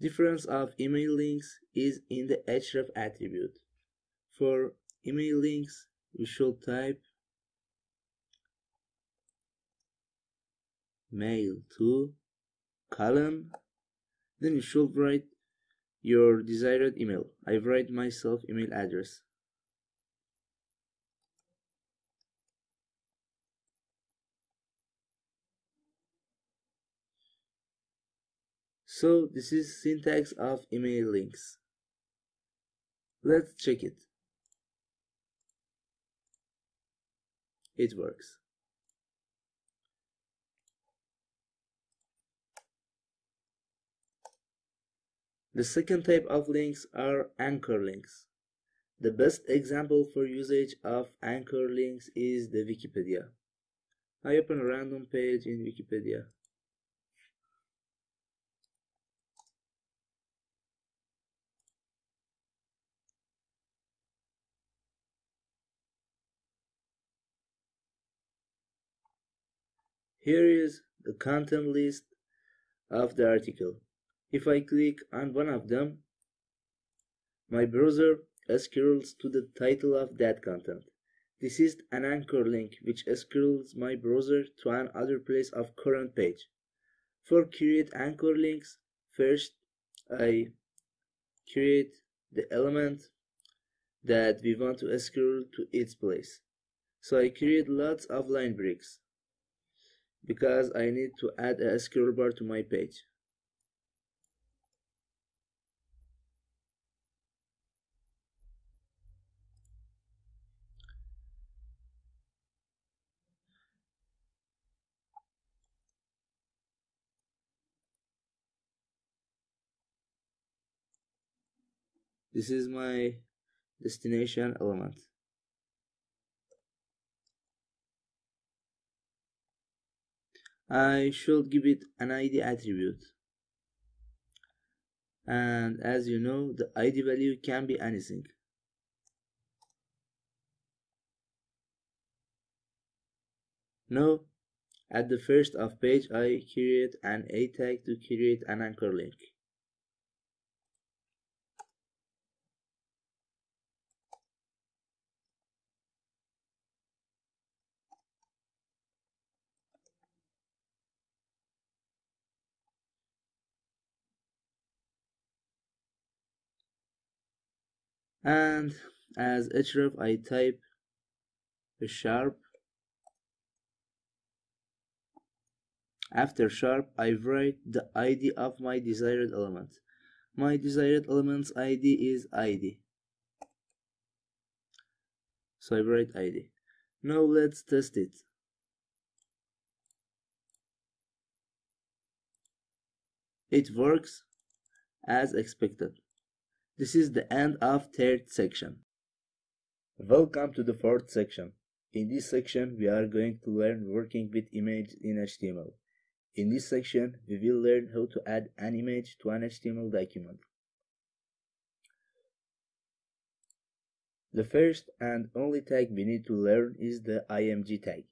Difference of email links is in the href attribute. For email links, we should type mail to column then you should write your desired email i write myself email address So this is syntax of email links. Let's check it. It works. The second type of links are anchor links. The best example for usage of anchor links is the Wikipedia. I open a random page in Wikipedia. Here is the content list of the article. If I click on one of them, my browser scrolls to the title of that content. This is an anchor link which scrolls my browser to another place of current page. For create anchor links, first I create the element that we want to scroll to its place. So I create lots of line breaks because I need to add a scroll bar to my page. This is my destination element. I should give it an ID attribute. And as you know, the ID value can be anything. Now, at the first of page, I create an A tag to create an anchor link. And as href I type sharp. After sharp I write the ID of my desired element. My desired element's ID is ID so I write ID now let's test it. It works as expected this is the end of third section. Welcome to the fourth section. In this section, we are going to learn working with images in HTML. In this section, we will learn how to add an image to an HTML document. The first and only tag we need to learn is the img tag.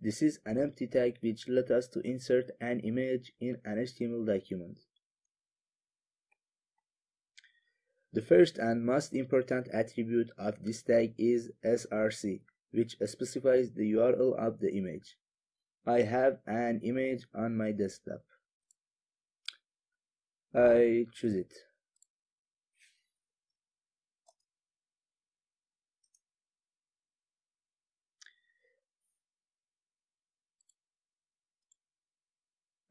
This is an empty tag which let us to insert an image in an HTML document. The first and most important attribute of this tag is src, which specifies the URL of the image. I have an image on my desktop. I choose it.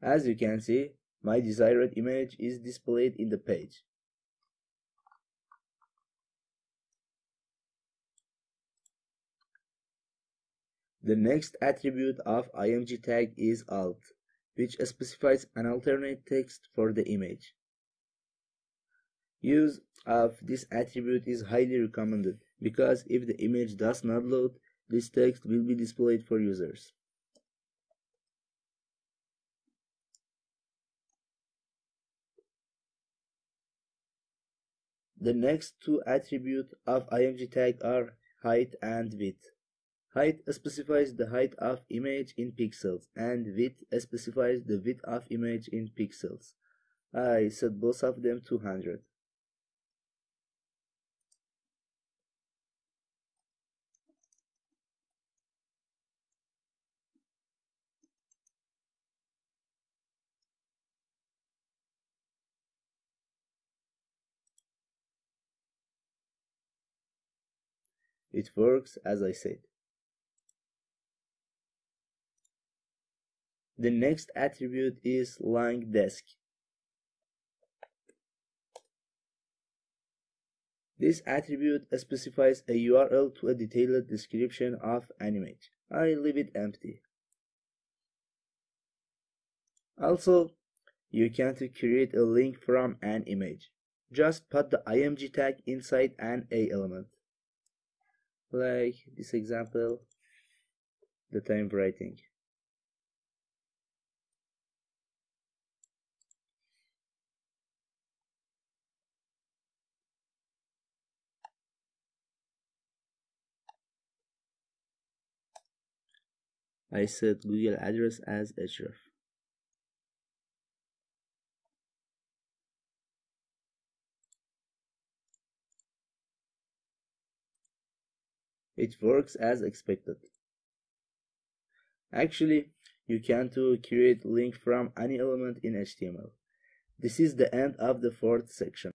As you can see, my desired image is displayed in the page. The next attribute of img tag is alt, which specifies an alternate text for the image. Use of this attribute is highly recommended because if the image does not load, this text will be displayed for users. The next two attributes of img tag are height and width. Height specifies the height of image in pixels and width specifies the width of image in pixels. I set both of them 200. It works as I said. The next attribute is LongDesc. This attribute specifies a URL to a detailed description of an image. I leave it empty. Also, you can create a link from an image. Just put the img tag inside an A element. Like this example the I'm writing. I set Google address as href. It works as expected. Actually, you can to create link from any element in HTML. This is the end of the fourth section.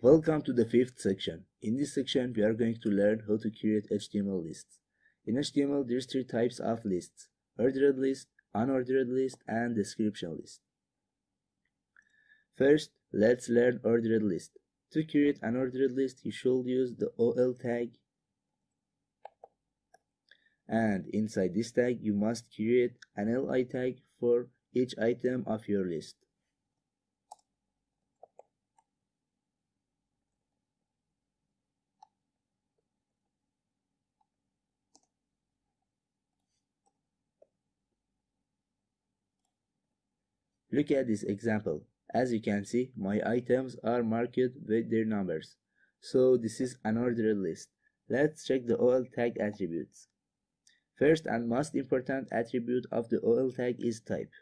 Welcome to the fifth section. In this section, we are going to learn how to create HTML lists. In HTML, there's three types of lists. Ordered list, unordered list, and description list. First, let's learn ordered list. To create an ordered list, you should use the OL tag and inside this tag you must create an li tag for each item of your list Look at this example. As you can see, my items are marked with their numbers. So this is an ordered list. Let's check the OL tag attributes. First and most important attribute of the OL tag is type.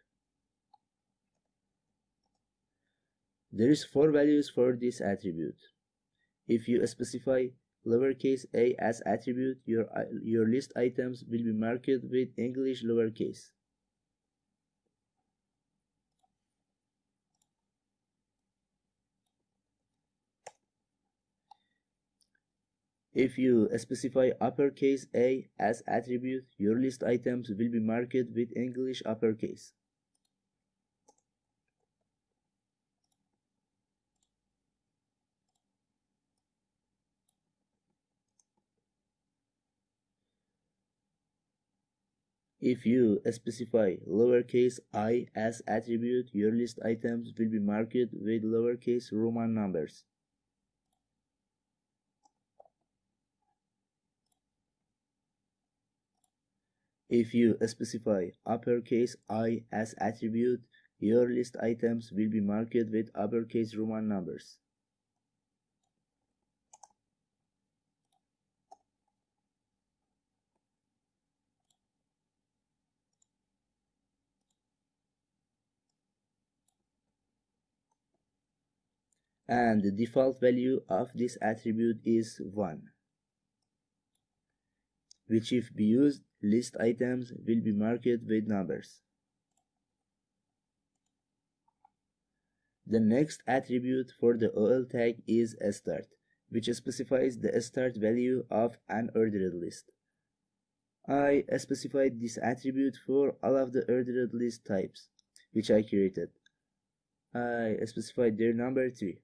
There is four values for this attribute. If you specify lowercase a as attribute, your, your list items will be marked with English lowercase. If you specify uppercase A as attribute, your list items will be marked with English uppercase. If you specify lowercase i as attribute, your list items will be marked with lowercase Roman numbers. If you specify uppercase I as attribute, your list items will be marked with uppercase Roman numbers. and the default value of this attribute is 1 which if be used list items will be marked with numbers. The next attribute for the OL tag is start, which specifies the start value of an ordered list. I specified this attribute for all of the ordered list types, which I created. I specified their number 3.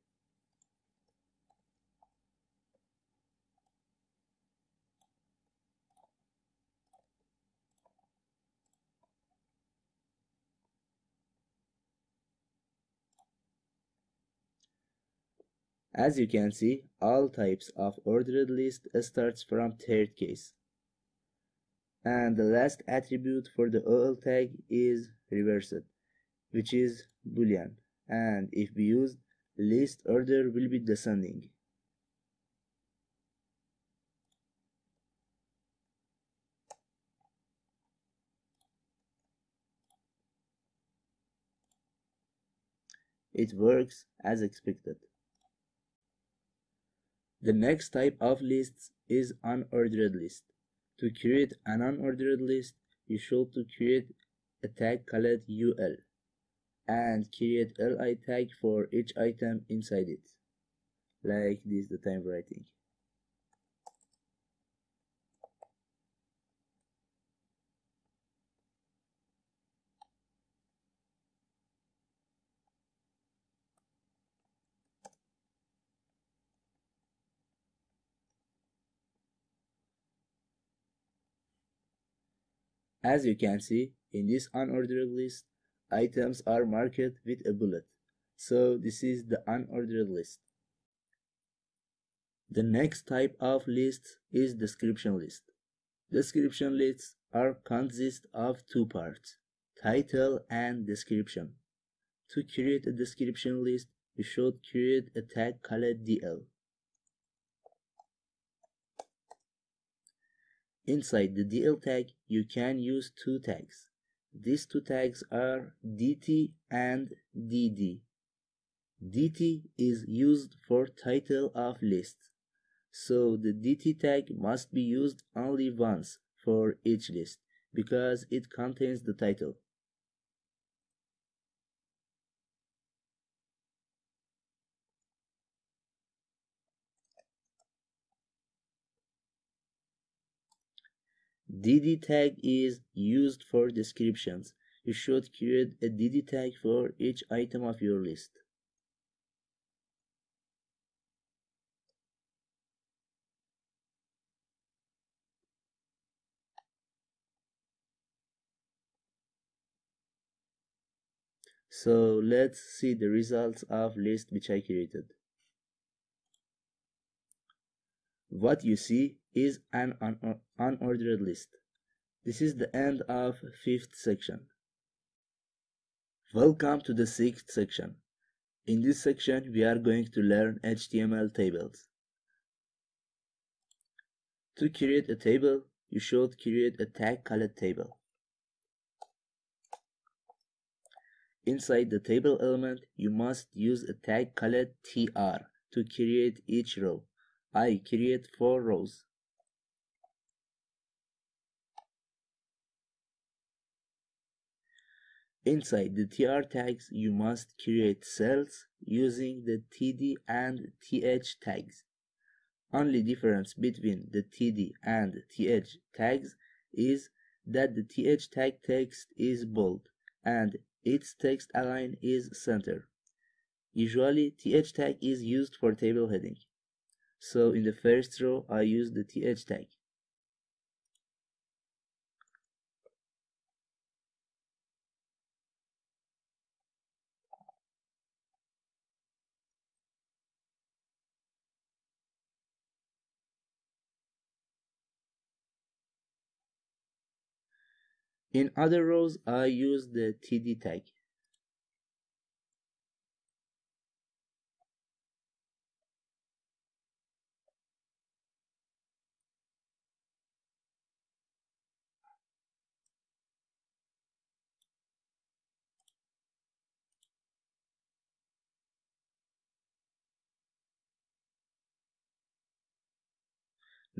As you can see, all types of ordered list starts from third case. And the last attribute for the OL tag is reversed, which is boolean, and if we use list order will be descending. It works as expected. The next type of lists is unordered list. To create an unordered list, you should to create a tag called UL and create li tag for each item inside it, like this the time writing. As you can see, in this unordered list, items are marked with a bullet. So this is the unordered list. The next type of list is description list. Description lists are consist of two parts, title and description. To create a description list, you should create a tag called DL. Inside the DL tag, you can use two tags. These two tags are DT and DD. DT is used for title of list, so the DT tag must be used only once for each list because it contains the title. DD tag is used for descriptions. You should create a DD tag for each item of your list. So let's see the results of list which I created. What you see is an un unordered list. This is the end of fifth section. Welcome to the sixth section. In this section, we are going to learn HTML tables. To create a table, you should create a tag called table. Inside the table element, you must use a tag called tr to create each row. I create four rows. Inside the tr tags, you must create cells using the td and th tags. Only difference between the td and th tags is that the th tag text is bold and its text align is center. Usually th tag is used for table heading. So in the first row I use the th tag. In other rows, I use the td tag.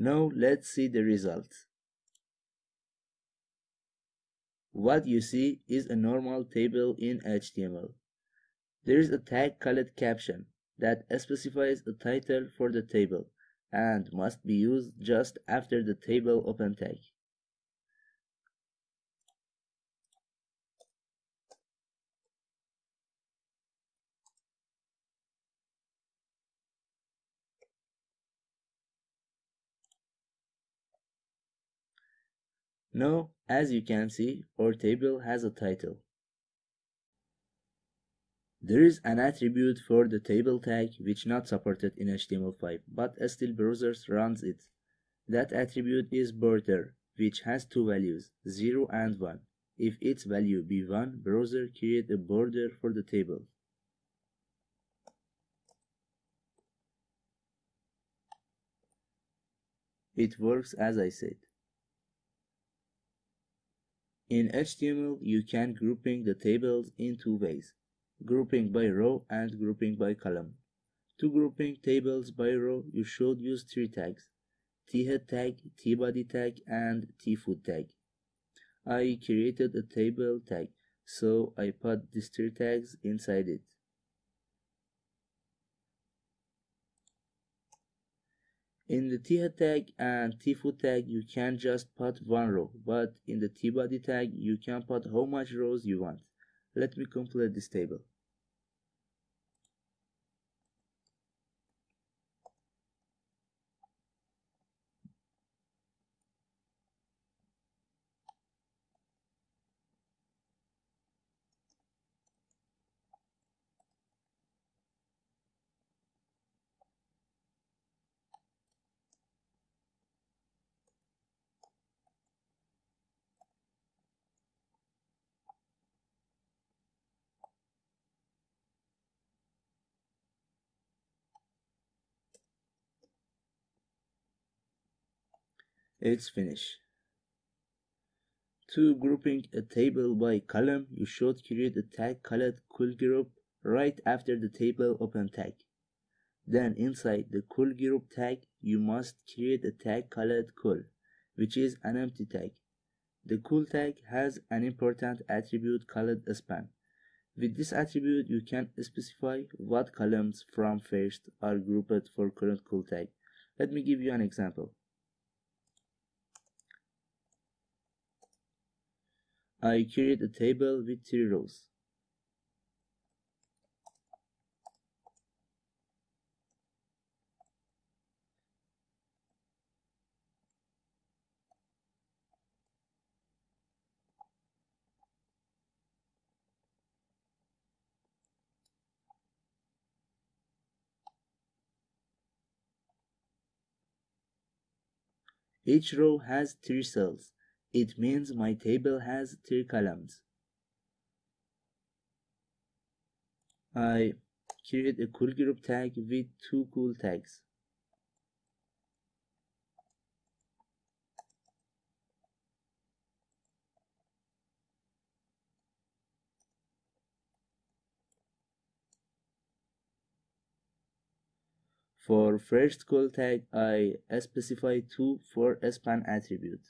Now let's see the results. What you see is a normal table in HTML. There is a tag called caption that specifies a title for the table and must be used just after the table open tag. Now, as you can see, our table has a title. There is an attribute for the table tag which not supported in HTML5, but still browsers runs it. That attribute is border, which has two values, 0 and 1. If its value be 1, browser create a border for the table. It works as I said. In HTML, you can grouping the tables in two ways, grouping by row and grouping by column. To grouping tables by row, you should use three tags, thead tag, tbody tag, and tfoot tag. I created a table tag, so I put these three tags inside it. In the thead tag and tfoot tag, you can just put one row, but in the tbody tag, you can put how much rows you want. Let me complete this table. It's finished. To grouping a table by column, you should create a tag called colgroup right after the table open tag. Then inside the colgroup tag, you must create a tag called col, which is an empty tag. The col tag has an important attribute called span. With this attribute, you can specify what columns from first are grouped for current col tag. Let me give you an example. I create a table with three rows. Each row has three cells. It means my table has three columns. I create a colgroup tag with two col tags. For first col tag, I specify two for span attribute.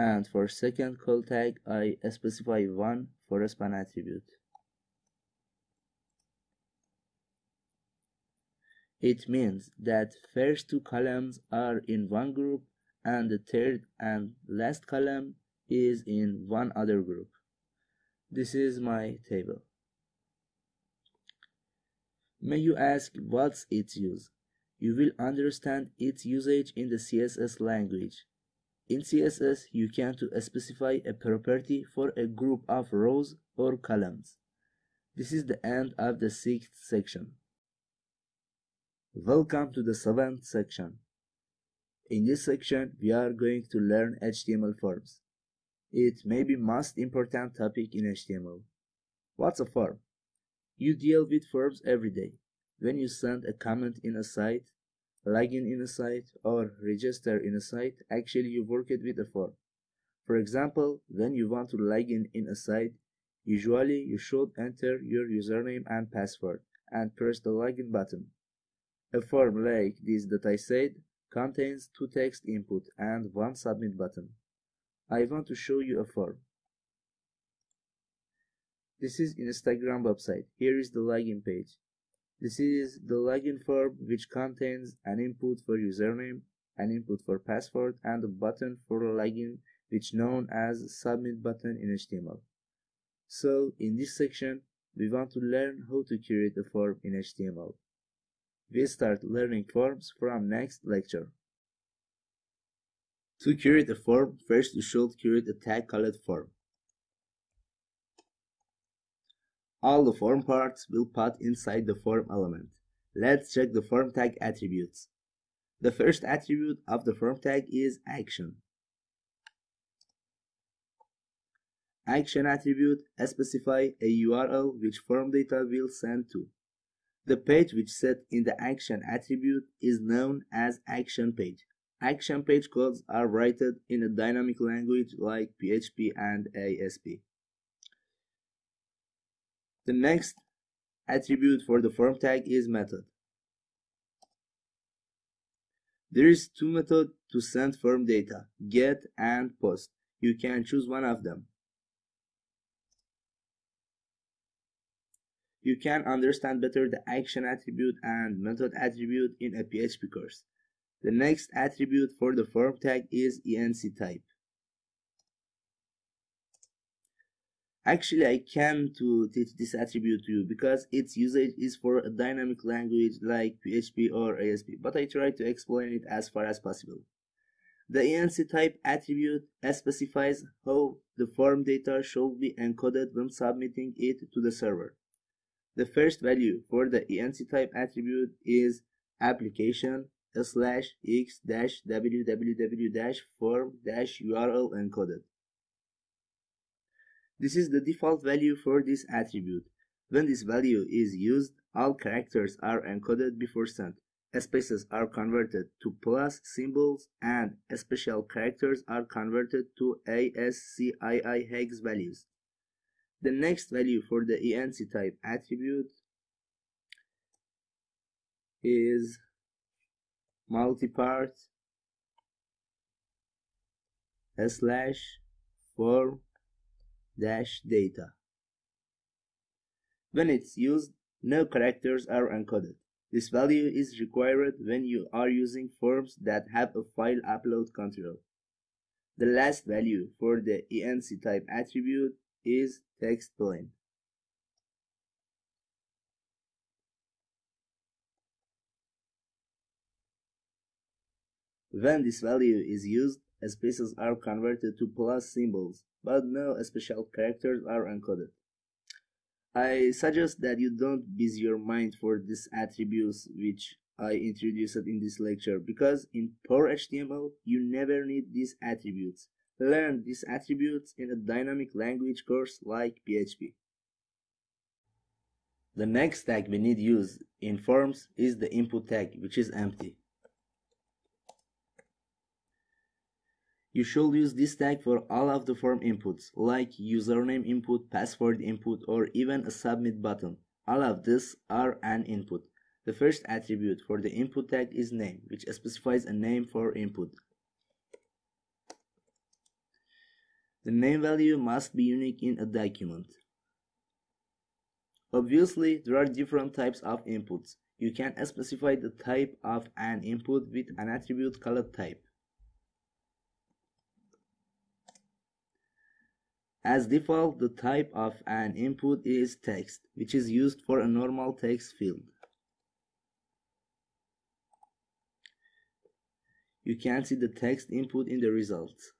And for second col tag, I specify one for a span attribute. It means that first two columns are in one group and the third and last column is in one other group. This is my table. May you ask what's its use? You will understand its usage in the CSS language. In CSS, you can to uh, specify a property for a group of rows or columns. This is the end of the sixth section. Welcome to the seventh section. In this section, we are going to learn HTML forms. It may be most important topic in HTML. What's a form? You deal with forms every day. When you send a comment in a site, login in a site, or register in a site, actually you work it with a form. For example, when you want to login in a site, usually you should enter your username and password and press the login button. A form like this that I said contains two text input and one submit button. I want to show you a form. This is Instagram website. Here is the login page. This is the login form which contains an input for username, an input for password, and a button for login which known as submit button in HTML. So in this section, we want to learn how to create a form in HTML. We start learning forms from next lecture. To create a form, first you should create a tag called form. All the form parts will put inside the form element. Let's check the form tag attributes. The first attribute of the form tag is action. Action attribute specify a URL which form data will send to. The page which set in the action attribute is known as action page. Action page codes are written in a dynamic language like PHP and ASP. The next attribute for the form tag is method. There is two methods to send form data, get and post. You can choose one of them. You can understand better the action attribute and method attribute in a PHP course. The next attribute for the form tag is enc type. Actually, I can to teach this attribute to you because its usage is for a dynamic language like PHP or ASP, but I try to explain it as far as possible. The enc type attribute specifies how the form data should be encoded when submitting it to the server. The first value for the enc type attribute is application slash x dash www dash form dash url encoded. This is the default value for this attribute. When this value is used, all characters are encoded before sent. spaces are converted to plus symbols and special characters are converted to ASCII hex values. The next value for the ENC type attribute is multipart slash form dash data. When it's used, no characters are encoded. This value is required when you are using forms that have a file upload control. The last value for the ENC type attribute is text plain. When this value is used, spaces are converted to plus symbols, but no special characters are encoded. I suggest that you don't busy your mind for these attributes which I introduced in this lecture because in Power HTML you never need these attributes. Learn these attributes in a dynamic language course like PHP. The next tag we need use in forms is the input tag which is empty. You should use this tag for all of the form inputs, like username input, password input, or even a submit button. All of these are an input. The first attribute for the input tag is name, which specifies a name for input. The name value must be unique in a document. Obviously, there are different types of inputs. You can specify the type of an input with an attribute called type. As default, the type of an input is text, which is used for a normal text field. You can see the text input in the results.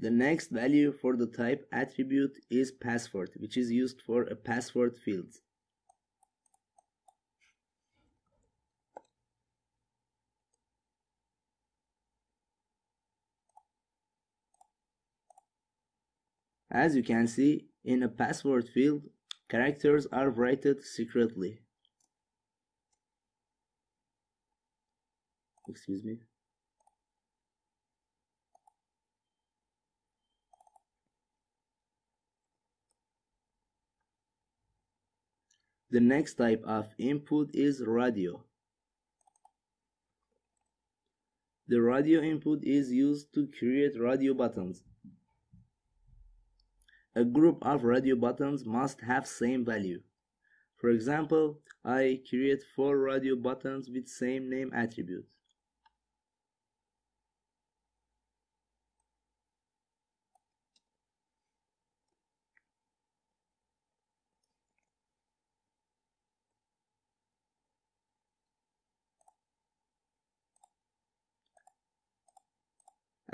The next value for the type attribute is password, which is used for a password field. As you can see, in a password field, characters are written secretly. Excuse me. The next type of input is radio. The radio input is used to create radio buttons. A group of radio buttons must have same value. For example, I create four radio buttons with same name attribute.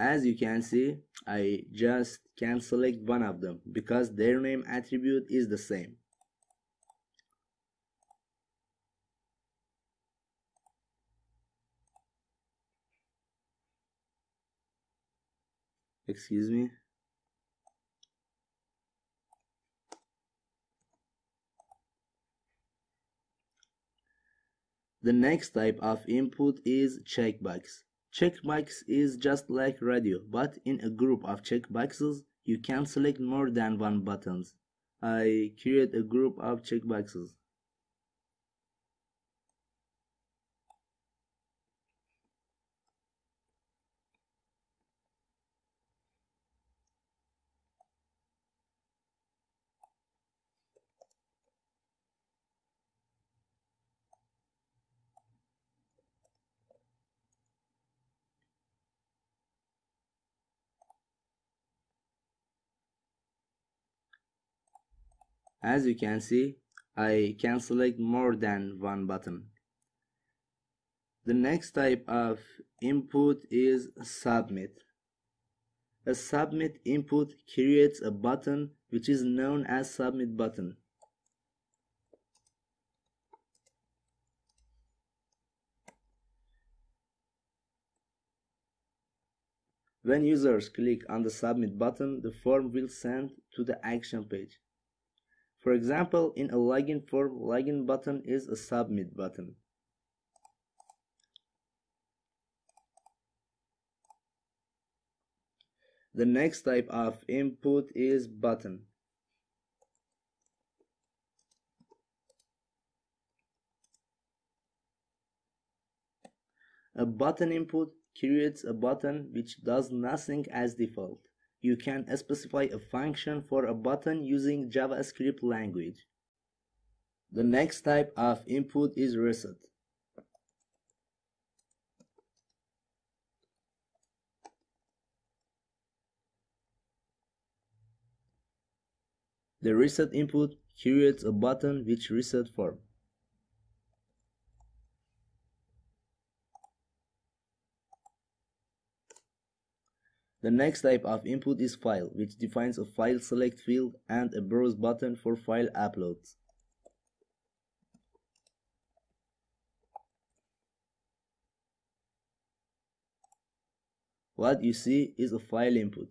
As you can see, I just can select one of them because their name attribute is the same. Excuse me. The next type of input is checkbox. Checkbox is just like radio, but in a group of checkboxes, you can select more than one buttons. I create a group of checkboxes. As you can see, I can select more than one button. The next type of input is submit. A submit input creates a button which is known as submit button. When users click on the submit button, the form will send to the action page. For example, in a login form, login button is a submit button. The next type of input is button. A button input creates a button which does nothing as default. You can specify a function for a button using JavaScript language. The next type of input is reset. The reset input creates a button which reset form. The next type of input is file, which defines a file select field and a browse button for file uploads. What you see is a file input.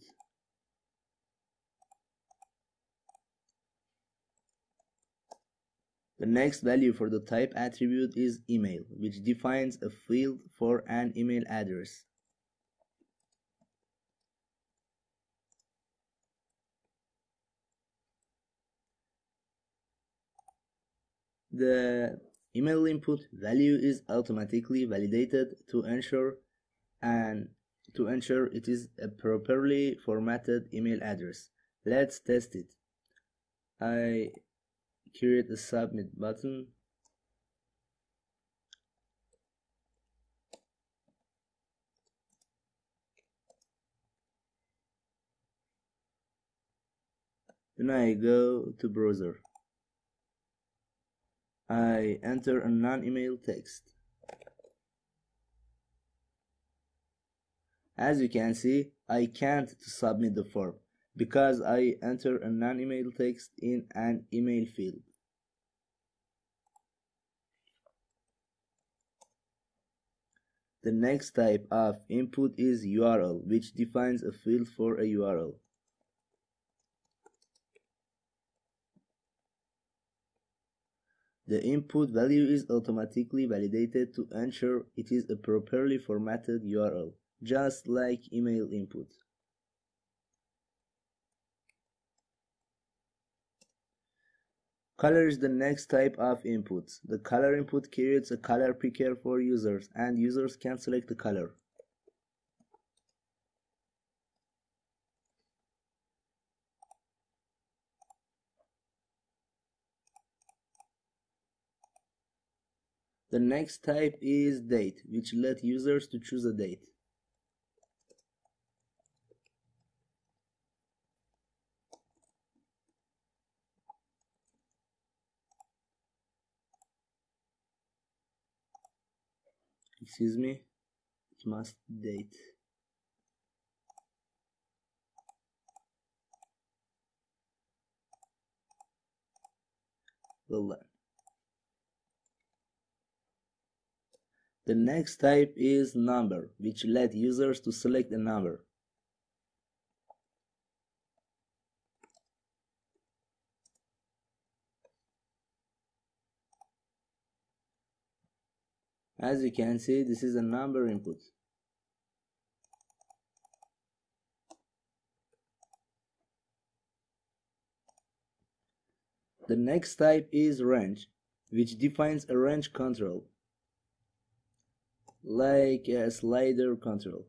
The next value for the type attribute is email, which defines a field for an email address. The email input value is automatically validated to ensure and to ensure it is a properly formatted email address. Let's test it. I create a submit button then I go to browser I enter a non-email text as you can see I can't submit the form because I enter a non-email text in an email field. The next type of input is URL, which defines a field for a URL. The input value is automatically validated to ensure it is a properly formatted URL, just like email input. Color is the next type of input. The color input creates a color picker for users and users can select the color. The next type is date, which let users to choose a date. excuse me it must date done the next type is number which let users to select a number As you can see, this is a number input. The next type is range, which defines a range control, like a slider control.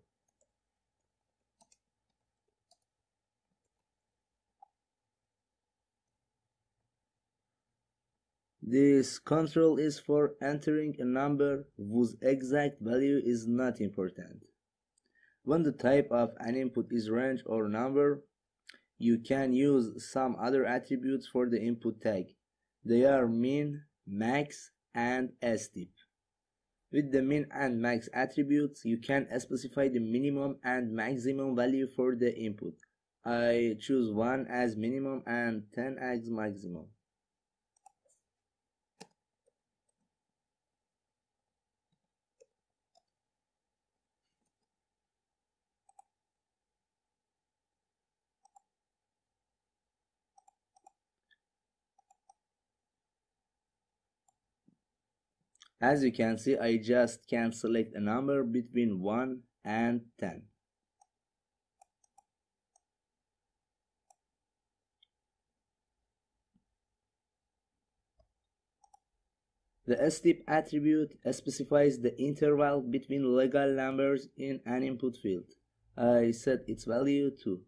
This control is for entering a number whose exact value is not important. When the type of an input is range or number, you can use some other attributes for the input tag. They are min, max, and step. With the min and max attributes, you can specify the minimum and maximum value for the input. I choose 1 as minimum and 10 as maximum. As you can see, I just can select a number between 1 and 10. The step attribute specifies the interval between legal numbers in an input field. I set its value to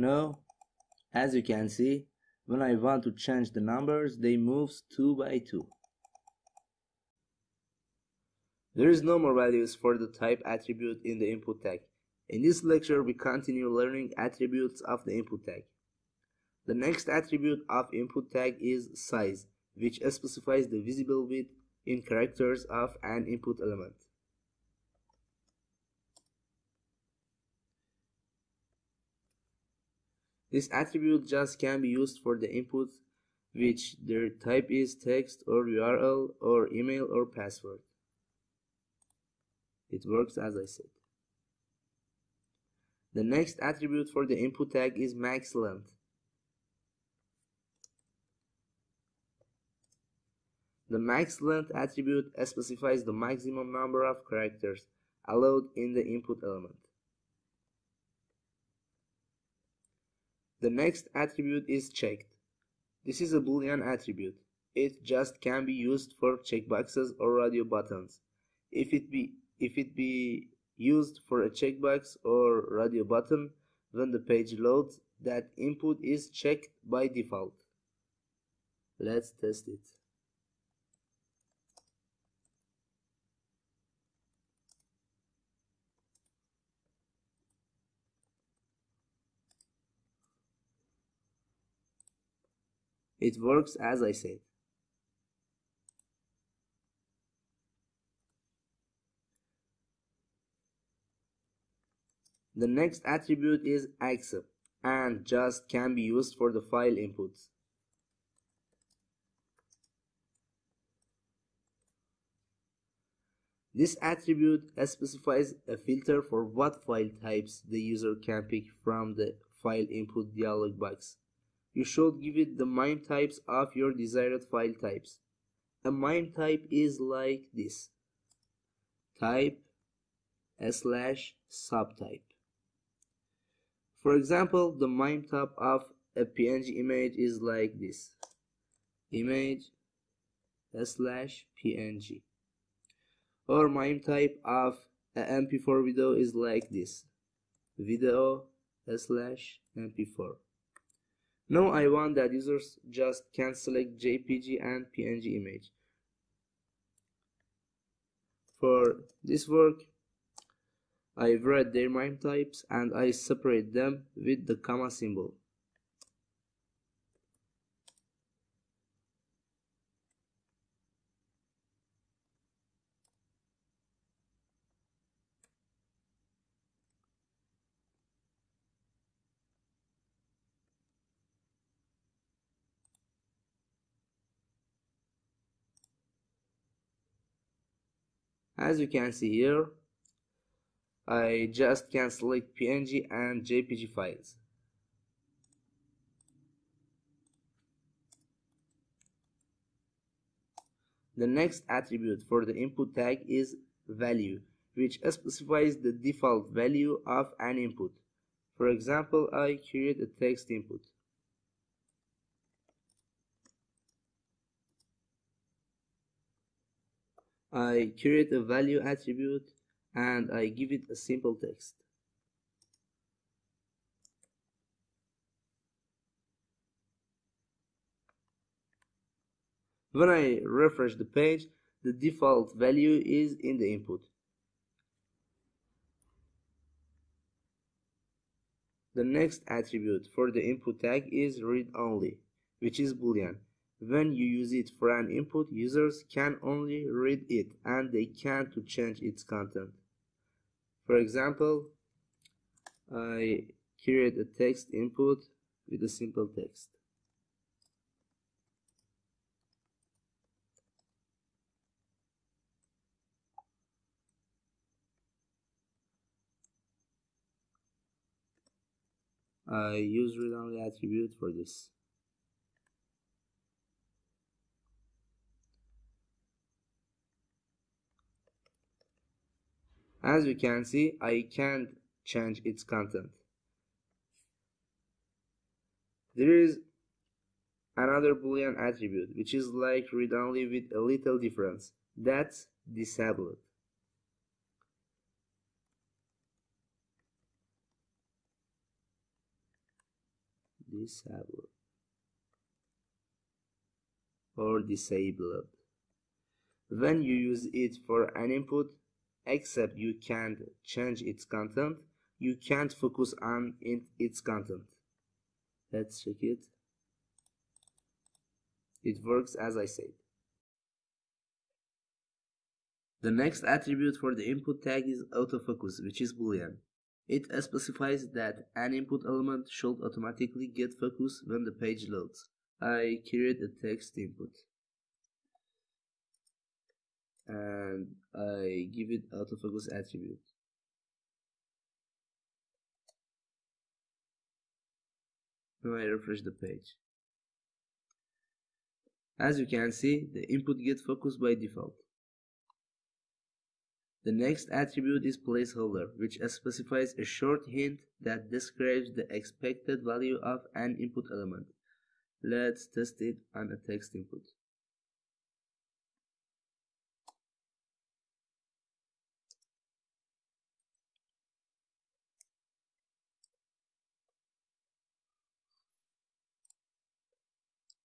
Now, as you can see, when I want to change the numbers, they move 2 by 2. There is no more values for the type attribute in the input tag. In this lecture, we continue learning attributes of the input tag. The next attribute of input tag is size, which specifies the visible width in characters of an input element. This attribute just can be used for the input which their type is text or URL or email or password. It works as I said. The next attribute for the input tag is max length. The max length attribute specifies the maximum number of characters allowed in the input element. The next attribute is checked. This is a boolean attribute. It just can be used for checkboxes or radio buttons. If it be if it be used for a checkbox or radio button when the page loads, that input is checked by default. Let's test it. It works as I said. The next attribute is accept and just can be used for the file inputs. This attribute specifies a filter for what file types the user can pick from the file input dialog box you should give it the MIME types of your desired file types. A MIME type is like this. Type a slash subtype. For example, the MIME type of a PNG image is like this. Image a slash PNG. Or MIME type of a MP4 video is like this. Video a slash MP4. Now I want that users just can select JPG and PNG image. For this work, I've read their MIME types and I separate them with the comma symbol. As you can see here I just can select PNG and JPG files The next attribute for the input tag is value, which specifies the default value of an input. For example, I create a text input. I create a value attribute and I give it a simple text. When I refresh the page, the default value is in the input. The next attribute for the input tag is read only, which is boolean. When you use it for an input, users can only read it and they can't to change its content. For example, I create a text input with a simple text. I use read-only attribute for this. As you can see, I can't change its content. There is another boolean attribute which is like read-only with a little difference. That's disabled. Disabled or disabled. When you use it for an input, except you can't change its content you can't focus on it, its content. Let's check it. It works as I said. The next attribute for the input tag is autofocus which is boolean. It specifies that an input element should automatically get focus when the page loads. I create a text input and I give it autofocus attribute. Now I refresh the page. As you can see, the input get focused by default. The next attribute is placeholder, which specifies a short hint that describes the expected value of an input element. Let's test it on a text input.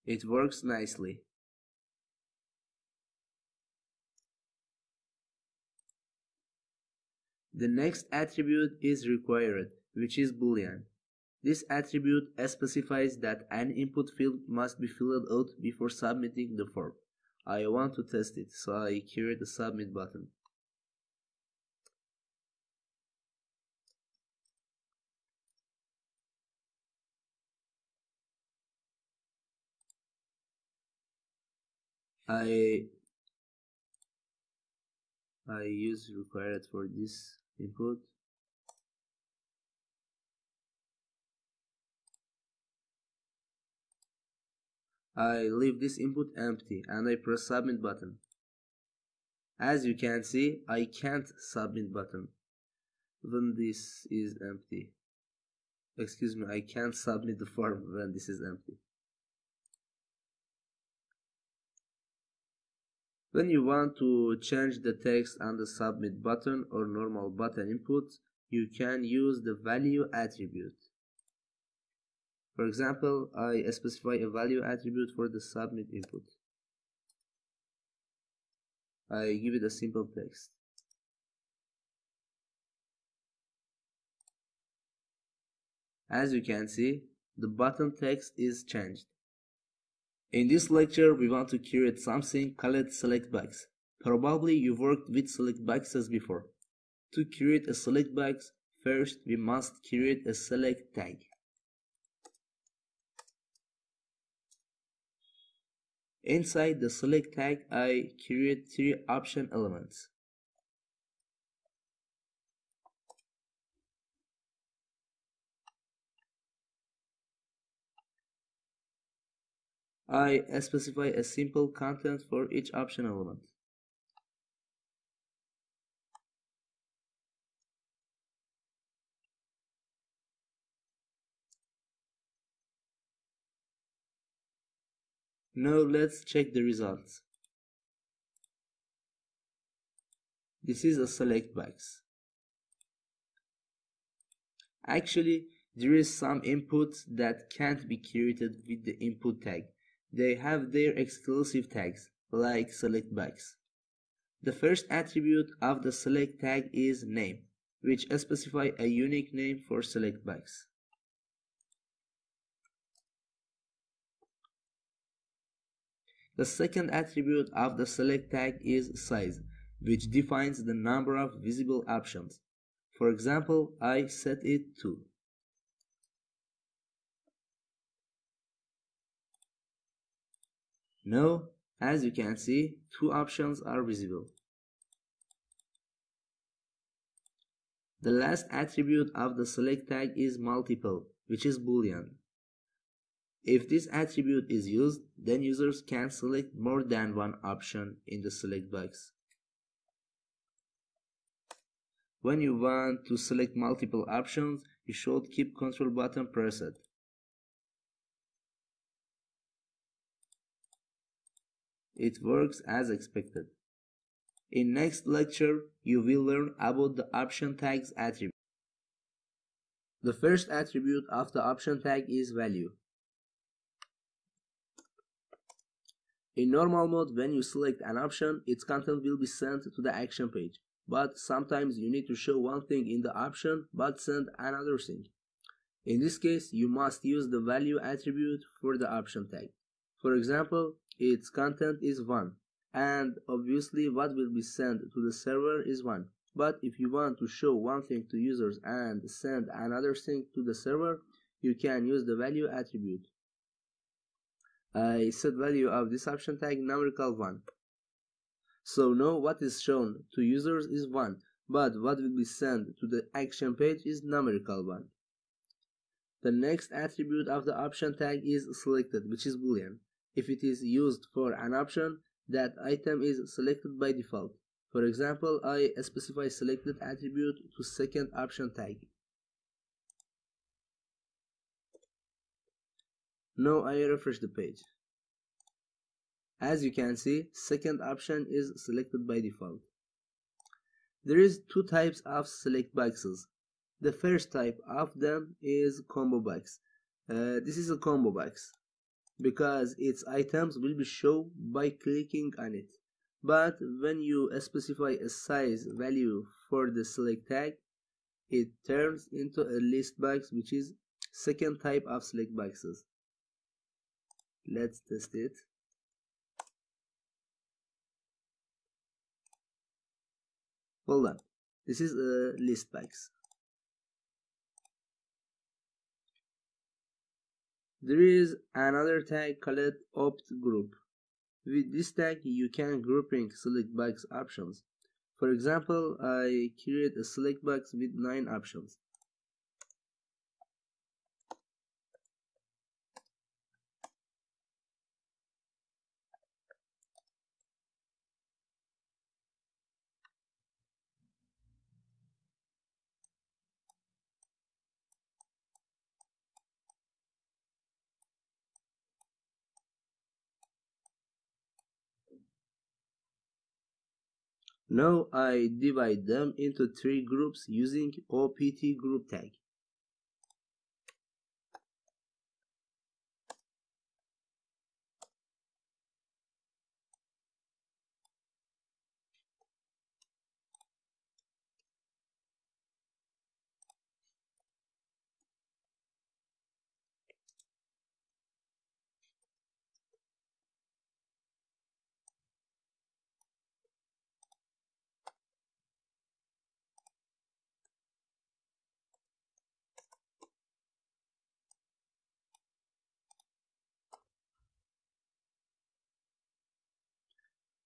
It works nicely. The next attribute is required, which is boolean. This attribute specifies that an input field must be filled out before submitting the form. I want to test it, so I create a submit button. I I use required for this input. I leave this input empty and I press submit button. As you can see I can't submit button when this is empty. Excuse me I can't submit the form when this is empty When you want to change the text on the submit button or normal button input, you can use the value attribute. For example, I specify a value attribute for the submit input. I give it a simple text. As you can see, the button text is changed. In this lecture, we want to create something called select box. Probably you worked with select boxes before. To create a select box, first we must create a select tag. Inside the select tag, I create three option elements. I specify a simple content for each option element. Now let's check the results. This is a select box. Actually, there is some input that can't be created with the input tag. They have their exclusive tags, like select box. The first attribute of the select tag is name, which specify a unique name for select box. The second attribute of the select tag is size, which defines the number of visible options. For example, I set it to Now, as you can see, two options are visible. The last attribute of the select tag is multiple, which is boolean. If this attribute is used, then users can select more than one option in the select box. When you want to select multiple options, you should keep control button pressed. It works as expected. In next lecture, you will learn about the option tags attribute. The first attribute of the option tag is value. In normal mode, when you select an option, its content will be sent to the action page. But sometimes you need to show one thing in the option, but send another thing. In this case, you must use the value attribute for the option tag. For example, its content is 1, and obviously what will be sent to the server is 1. But if you want to show one thing to users and send another thing to the server, you can use the value attribute. I set value of this option tag numerical 1. So now what is shown to users is 1, but what will be sent to the action page is numerical 1. The next attribute of the option tag is selected, which is boolean. If it is used for an option, that item is selected by default. For example, I specify selected attribute to second option tag. Now I refresh the page. As you can see, second option is selected by default. There is two types of select boxes. The first type of them is combo box. Uh, this is a combo box because its items will be shown by clicking on it. But when you specify a size value for the select tag, it turns into a list box which is second type of select boxes. Let's test it. Hold on. This is a list box. There is another tag called optgroup. With this tag, you can grouping select box options. For example, I create a select box with 9 options. Now I divide them into three groups using optgroup tag.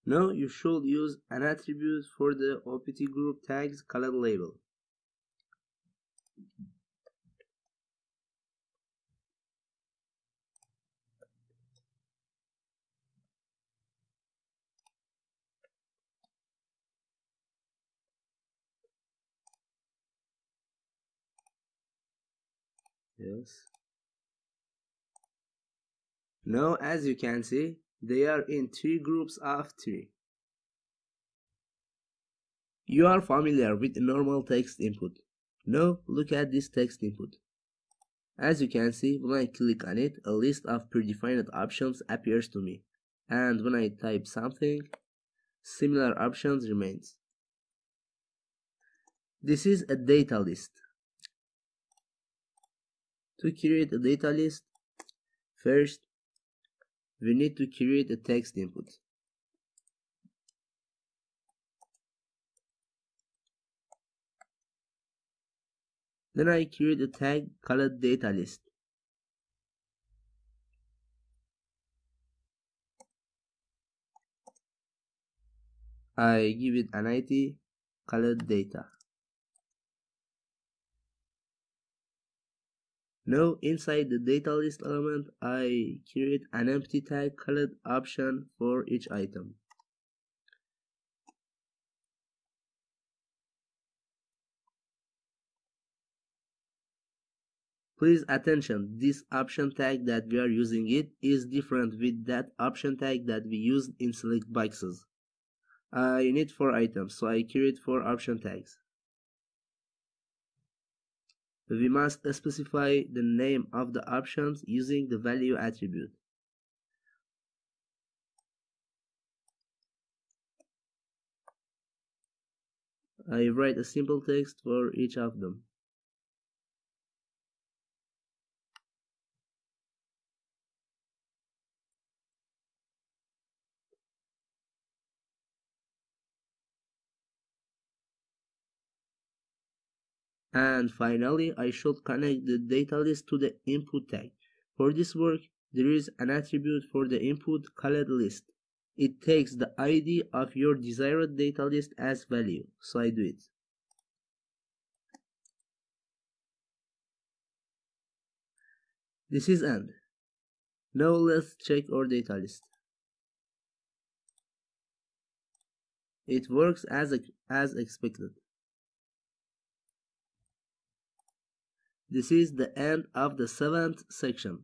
Now you should use an attribute for the optgroup tags called label. Yes. Now as you can see, they are in three groups of three. You are familiar with normal text input. Now look at this text input. As you can see, when I click on it, a list of predefined options appears to me. And when I type something, similar options remains. This is a data list. To create a data list, first we need to create a text input. Then I create a tag called data list. I give it an ID called data. Now inside the data list element, I create an empty tag called option for each item. Please attention, this option tag that we are using it is different with that option tag that we used in select boxes. I need four items, so I create four option tags. We must specify the name of the options using the value attribute. I write a simple text for each of them. And finally, I should connect the data list to the input tag. For this work, there is an attribute for the input called list. It takes the ID of your desired data list as value, so I do it. This is end. Now let's check our data list. It works as, as expected. This is the end of the seventh section.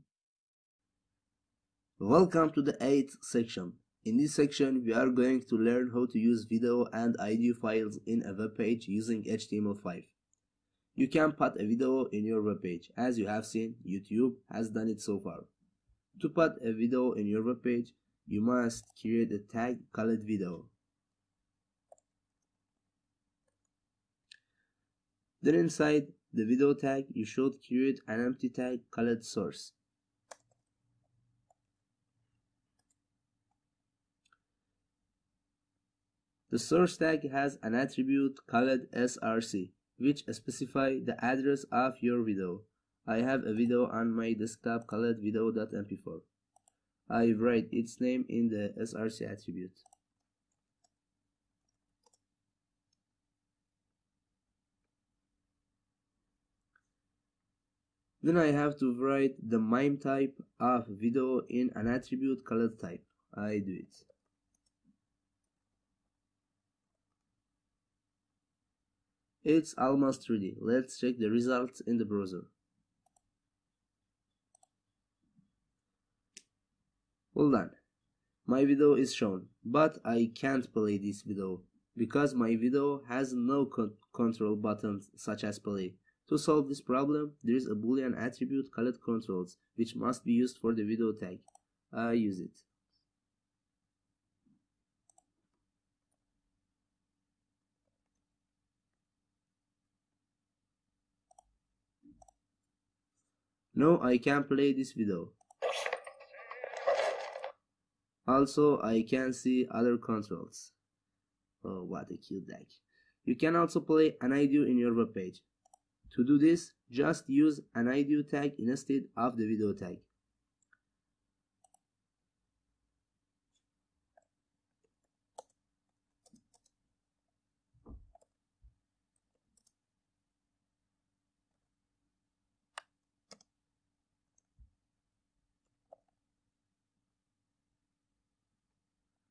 Welcome to the eighth section. In this section, we are going to learn how to use video and audio files in a web page using HTML5. You can put a video in your web page. As you have seen, YouTube has done it so far. To put a video in your web page, you must create a tag called video. Then inside the video tag, you should create an empty tag called source. The source tag has an attribute called src, which specify the address of your video. I have a video on my desktop called video.mp4. I write its name in the src attribute. Then I have to write the MIME type of video in an attribute called type. I do it. It's almost ready. Let's check the results in the browser. Well done. My video is shown, but I can't play this video because my video has no con control buttons such as play. To solve this problem, there is a boolean attribute called controls, which must be used for the video tag. I use it. Now I can play this video. Also, I can see other controls. Oh, what a cute tag. You can also play an audio in your web page. To do this, just use an audio tag instead of the video tag.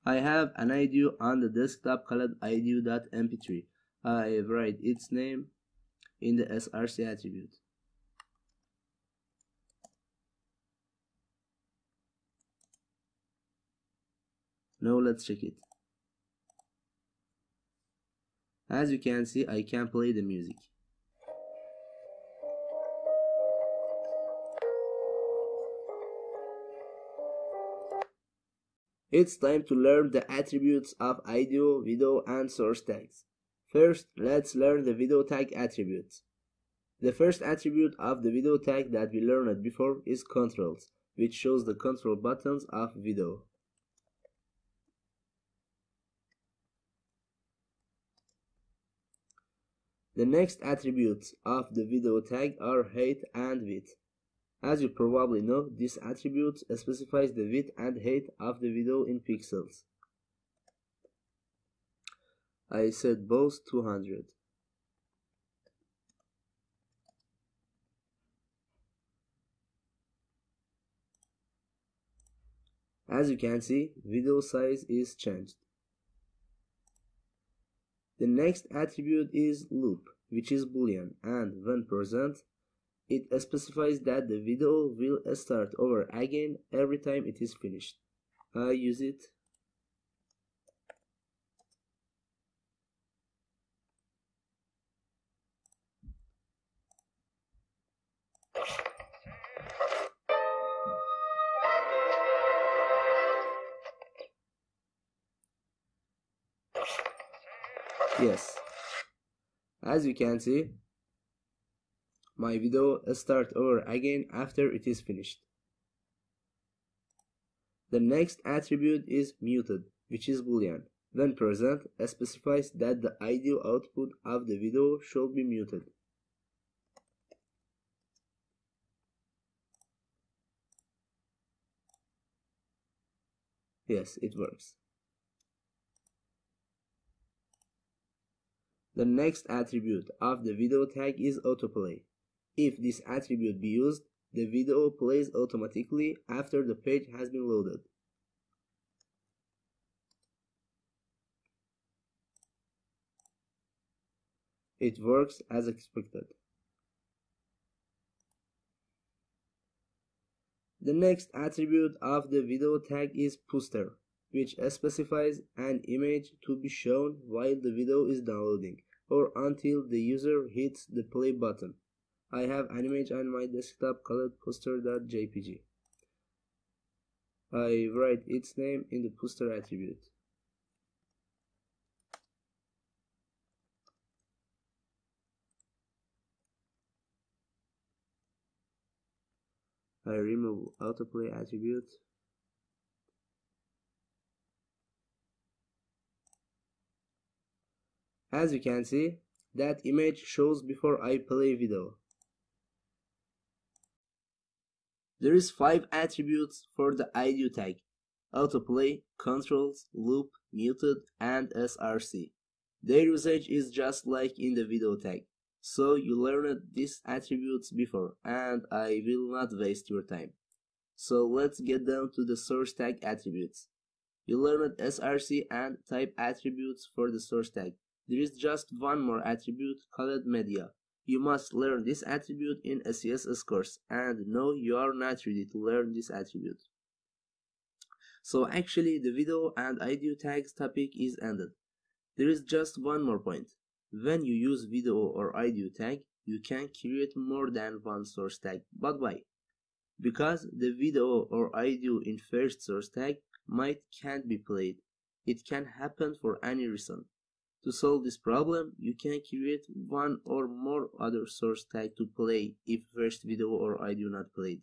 I have an audio on the desktop called audio.mp3. I write its name in the src attribute. Now let's check it. As you can see, I can play the music. It's time to learn the attributes of audio, video, and source tags. First, let's learn the video tag attributes. The first attribute of the video tag that we learned before is controls, which shows the control buttons of video. The next attributes of the video tag are height and width. As you probably know, this attribute specifies the width and height of the video in pixels. I said both 200. As you can see, video size is changed. The next attribute is loop, which is boolean, and when present, it specifies that the video will start over again every time it is finished. I use it yes. As you can see my video start over again after it is finished. The next attribute is muted which is boolean. When present specifies that the audio output of the video should be muted. Yes it works The next attribute of the video tag is autoplay. If this attribute be used, the video plays automatically after the page has been loaded. It works as expected. The next attribute of the video tag is poster which specifies an image to be shown while the video is downloading or until the user hits the play button. I have an image on my desktop called poster.jpg. I write its name in the poster attribute. I remove autoplay attribute As you can see, that image shows before I play video. There is 5 attributes for the audio tag. Autoplay, controls, loop, muted, and SRC. Their usage is just like in the video tag. So you learned these attributes before and I will not waste your time. So let's get down to the source tag attributes. You learned SRC and type attributes for the source tag. There is just one more attribute called media. You must learn this attribute in a CSS course and no you are not ready to learn this attribute. So actually the video and audio tags topic is ended. There is just one more point. When you use video or audio tag, you can create more than one source tag. But why? Because the video or audio in first source tag might can't be played. It can happen for any reason. To solve this problem, you can create one or more other source tag to play if first video or audio not played.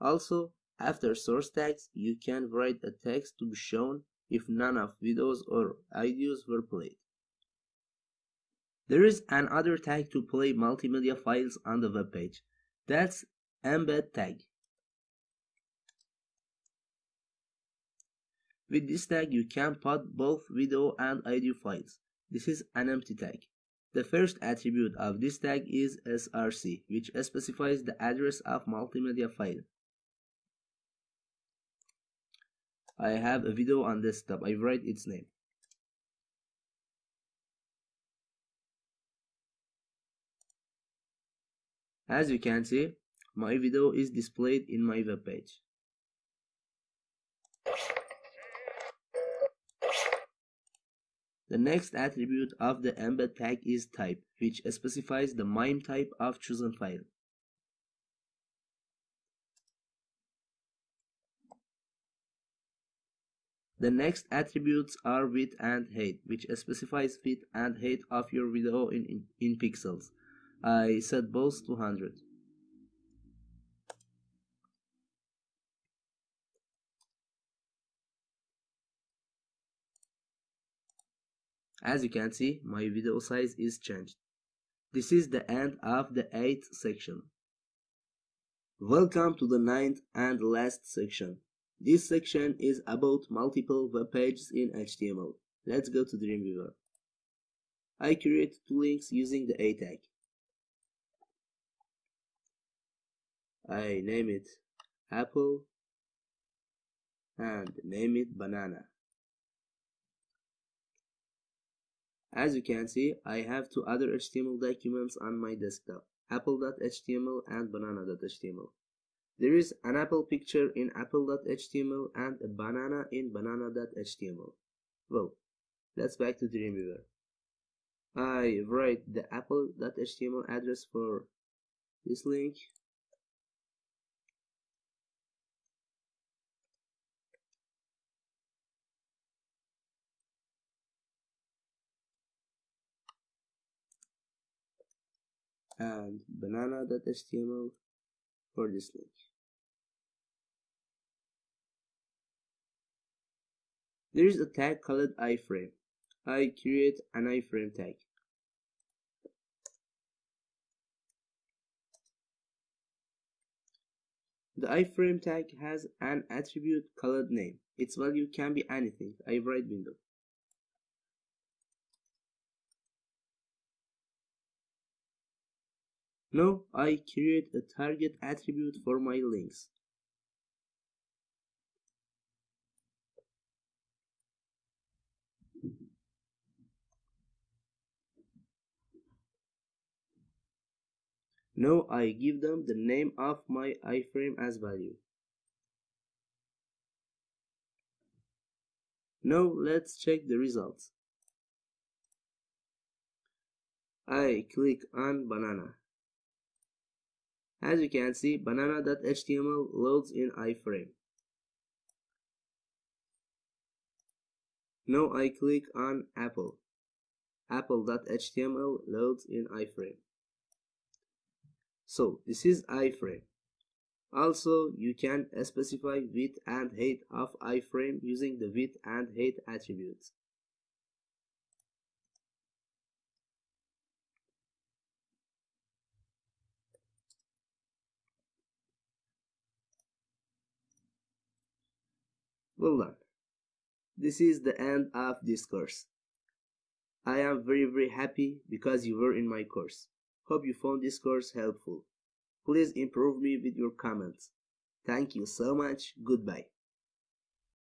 Also, after source tags, you can write a text to be shown if none of videos or audios were played. There is another tag to play multimedia files on the web page. That's embed tag. With this tag, you can put both video and audio files. This is an empty tag. The first attribute of this tag is src, which specifies the address of multimedia file. I have a video on desktop. I write its name. As you can see, my video is displayed in my web page. The next attribute of the embed tag is type, which specifies the MIME type of chosen file. The next attributes are width and height, which specifies width and height of your video in, in, in pixels. I set both 200. As you can see, my video size is changed. This is the end of the 8th section. Welcome to the ninth and last section. This section is about multiple web pages in HTML. Let's go to Dreamweaver. I create two links using the A tag. I name it Apple and name it banana. As you can see, I have two other HTML documents on my desktop, apple.html and banana.html. There is an apple picture in apple.html and a banana in banana.html. Well, let's back to Dreamweaver. I write the apple.html address for this link and banana.html for this link. There is a tag called iframe. I create an iframe tag. The iframe tag has an attribute called name. Its value can be anything. I write window. Now I create a target attribute for my links. Now I give them the name of my iframe as value. Now let's check the results. I click on banana. As you can see, banana.html loads in iframe. Now I click on apple. Apple.html loads in iframe. So this is iframe. Also, you can specify width and height of iframe using the width and height attributes. Done. This is the end of this course. I am very very happy because you were in my course. Hope you found this course helpful. Please improve me with your comments. Thank you so much. Goodbye.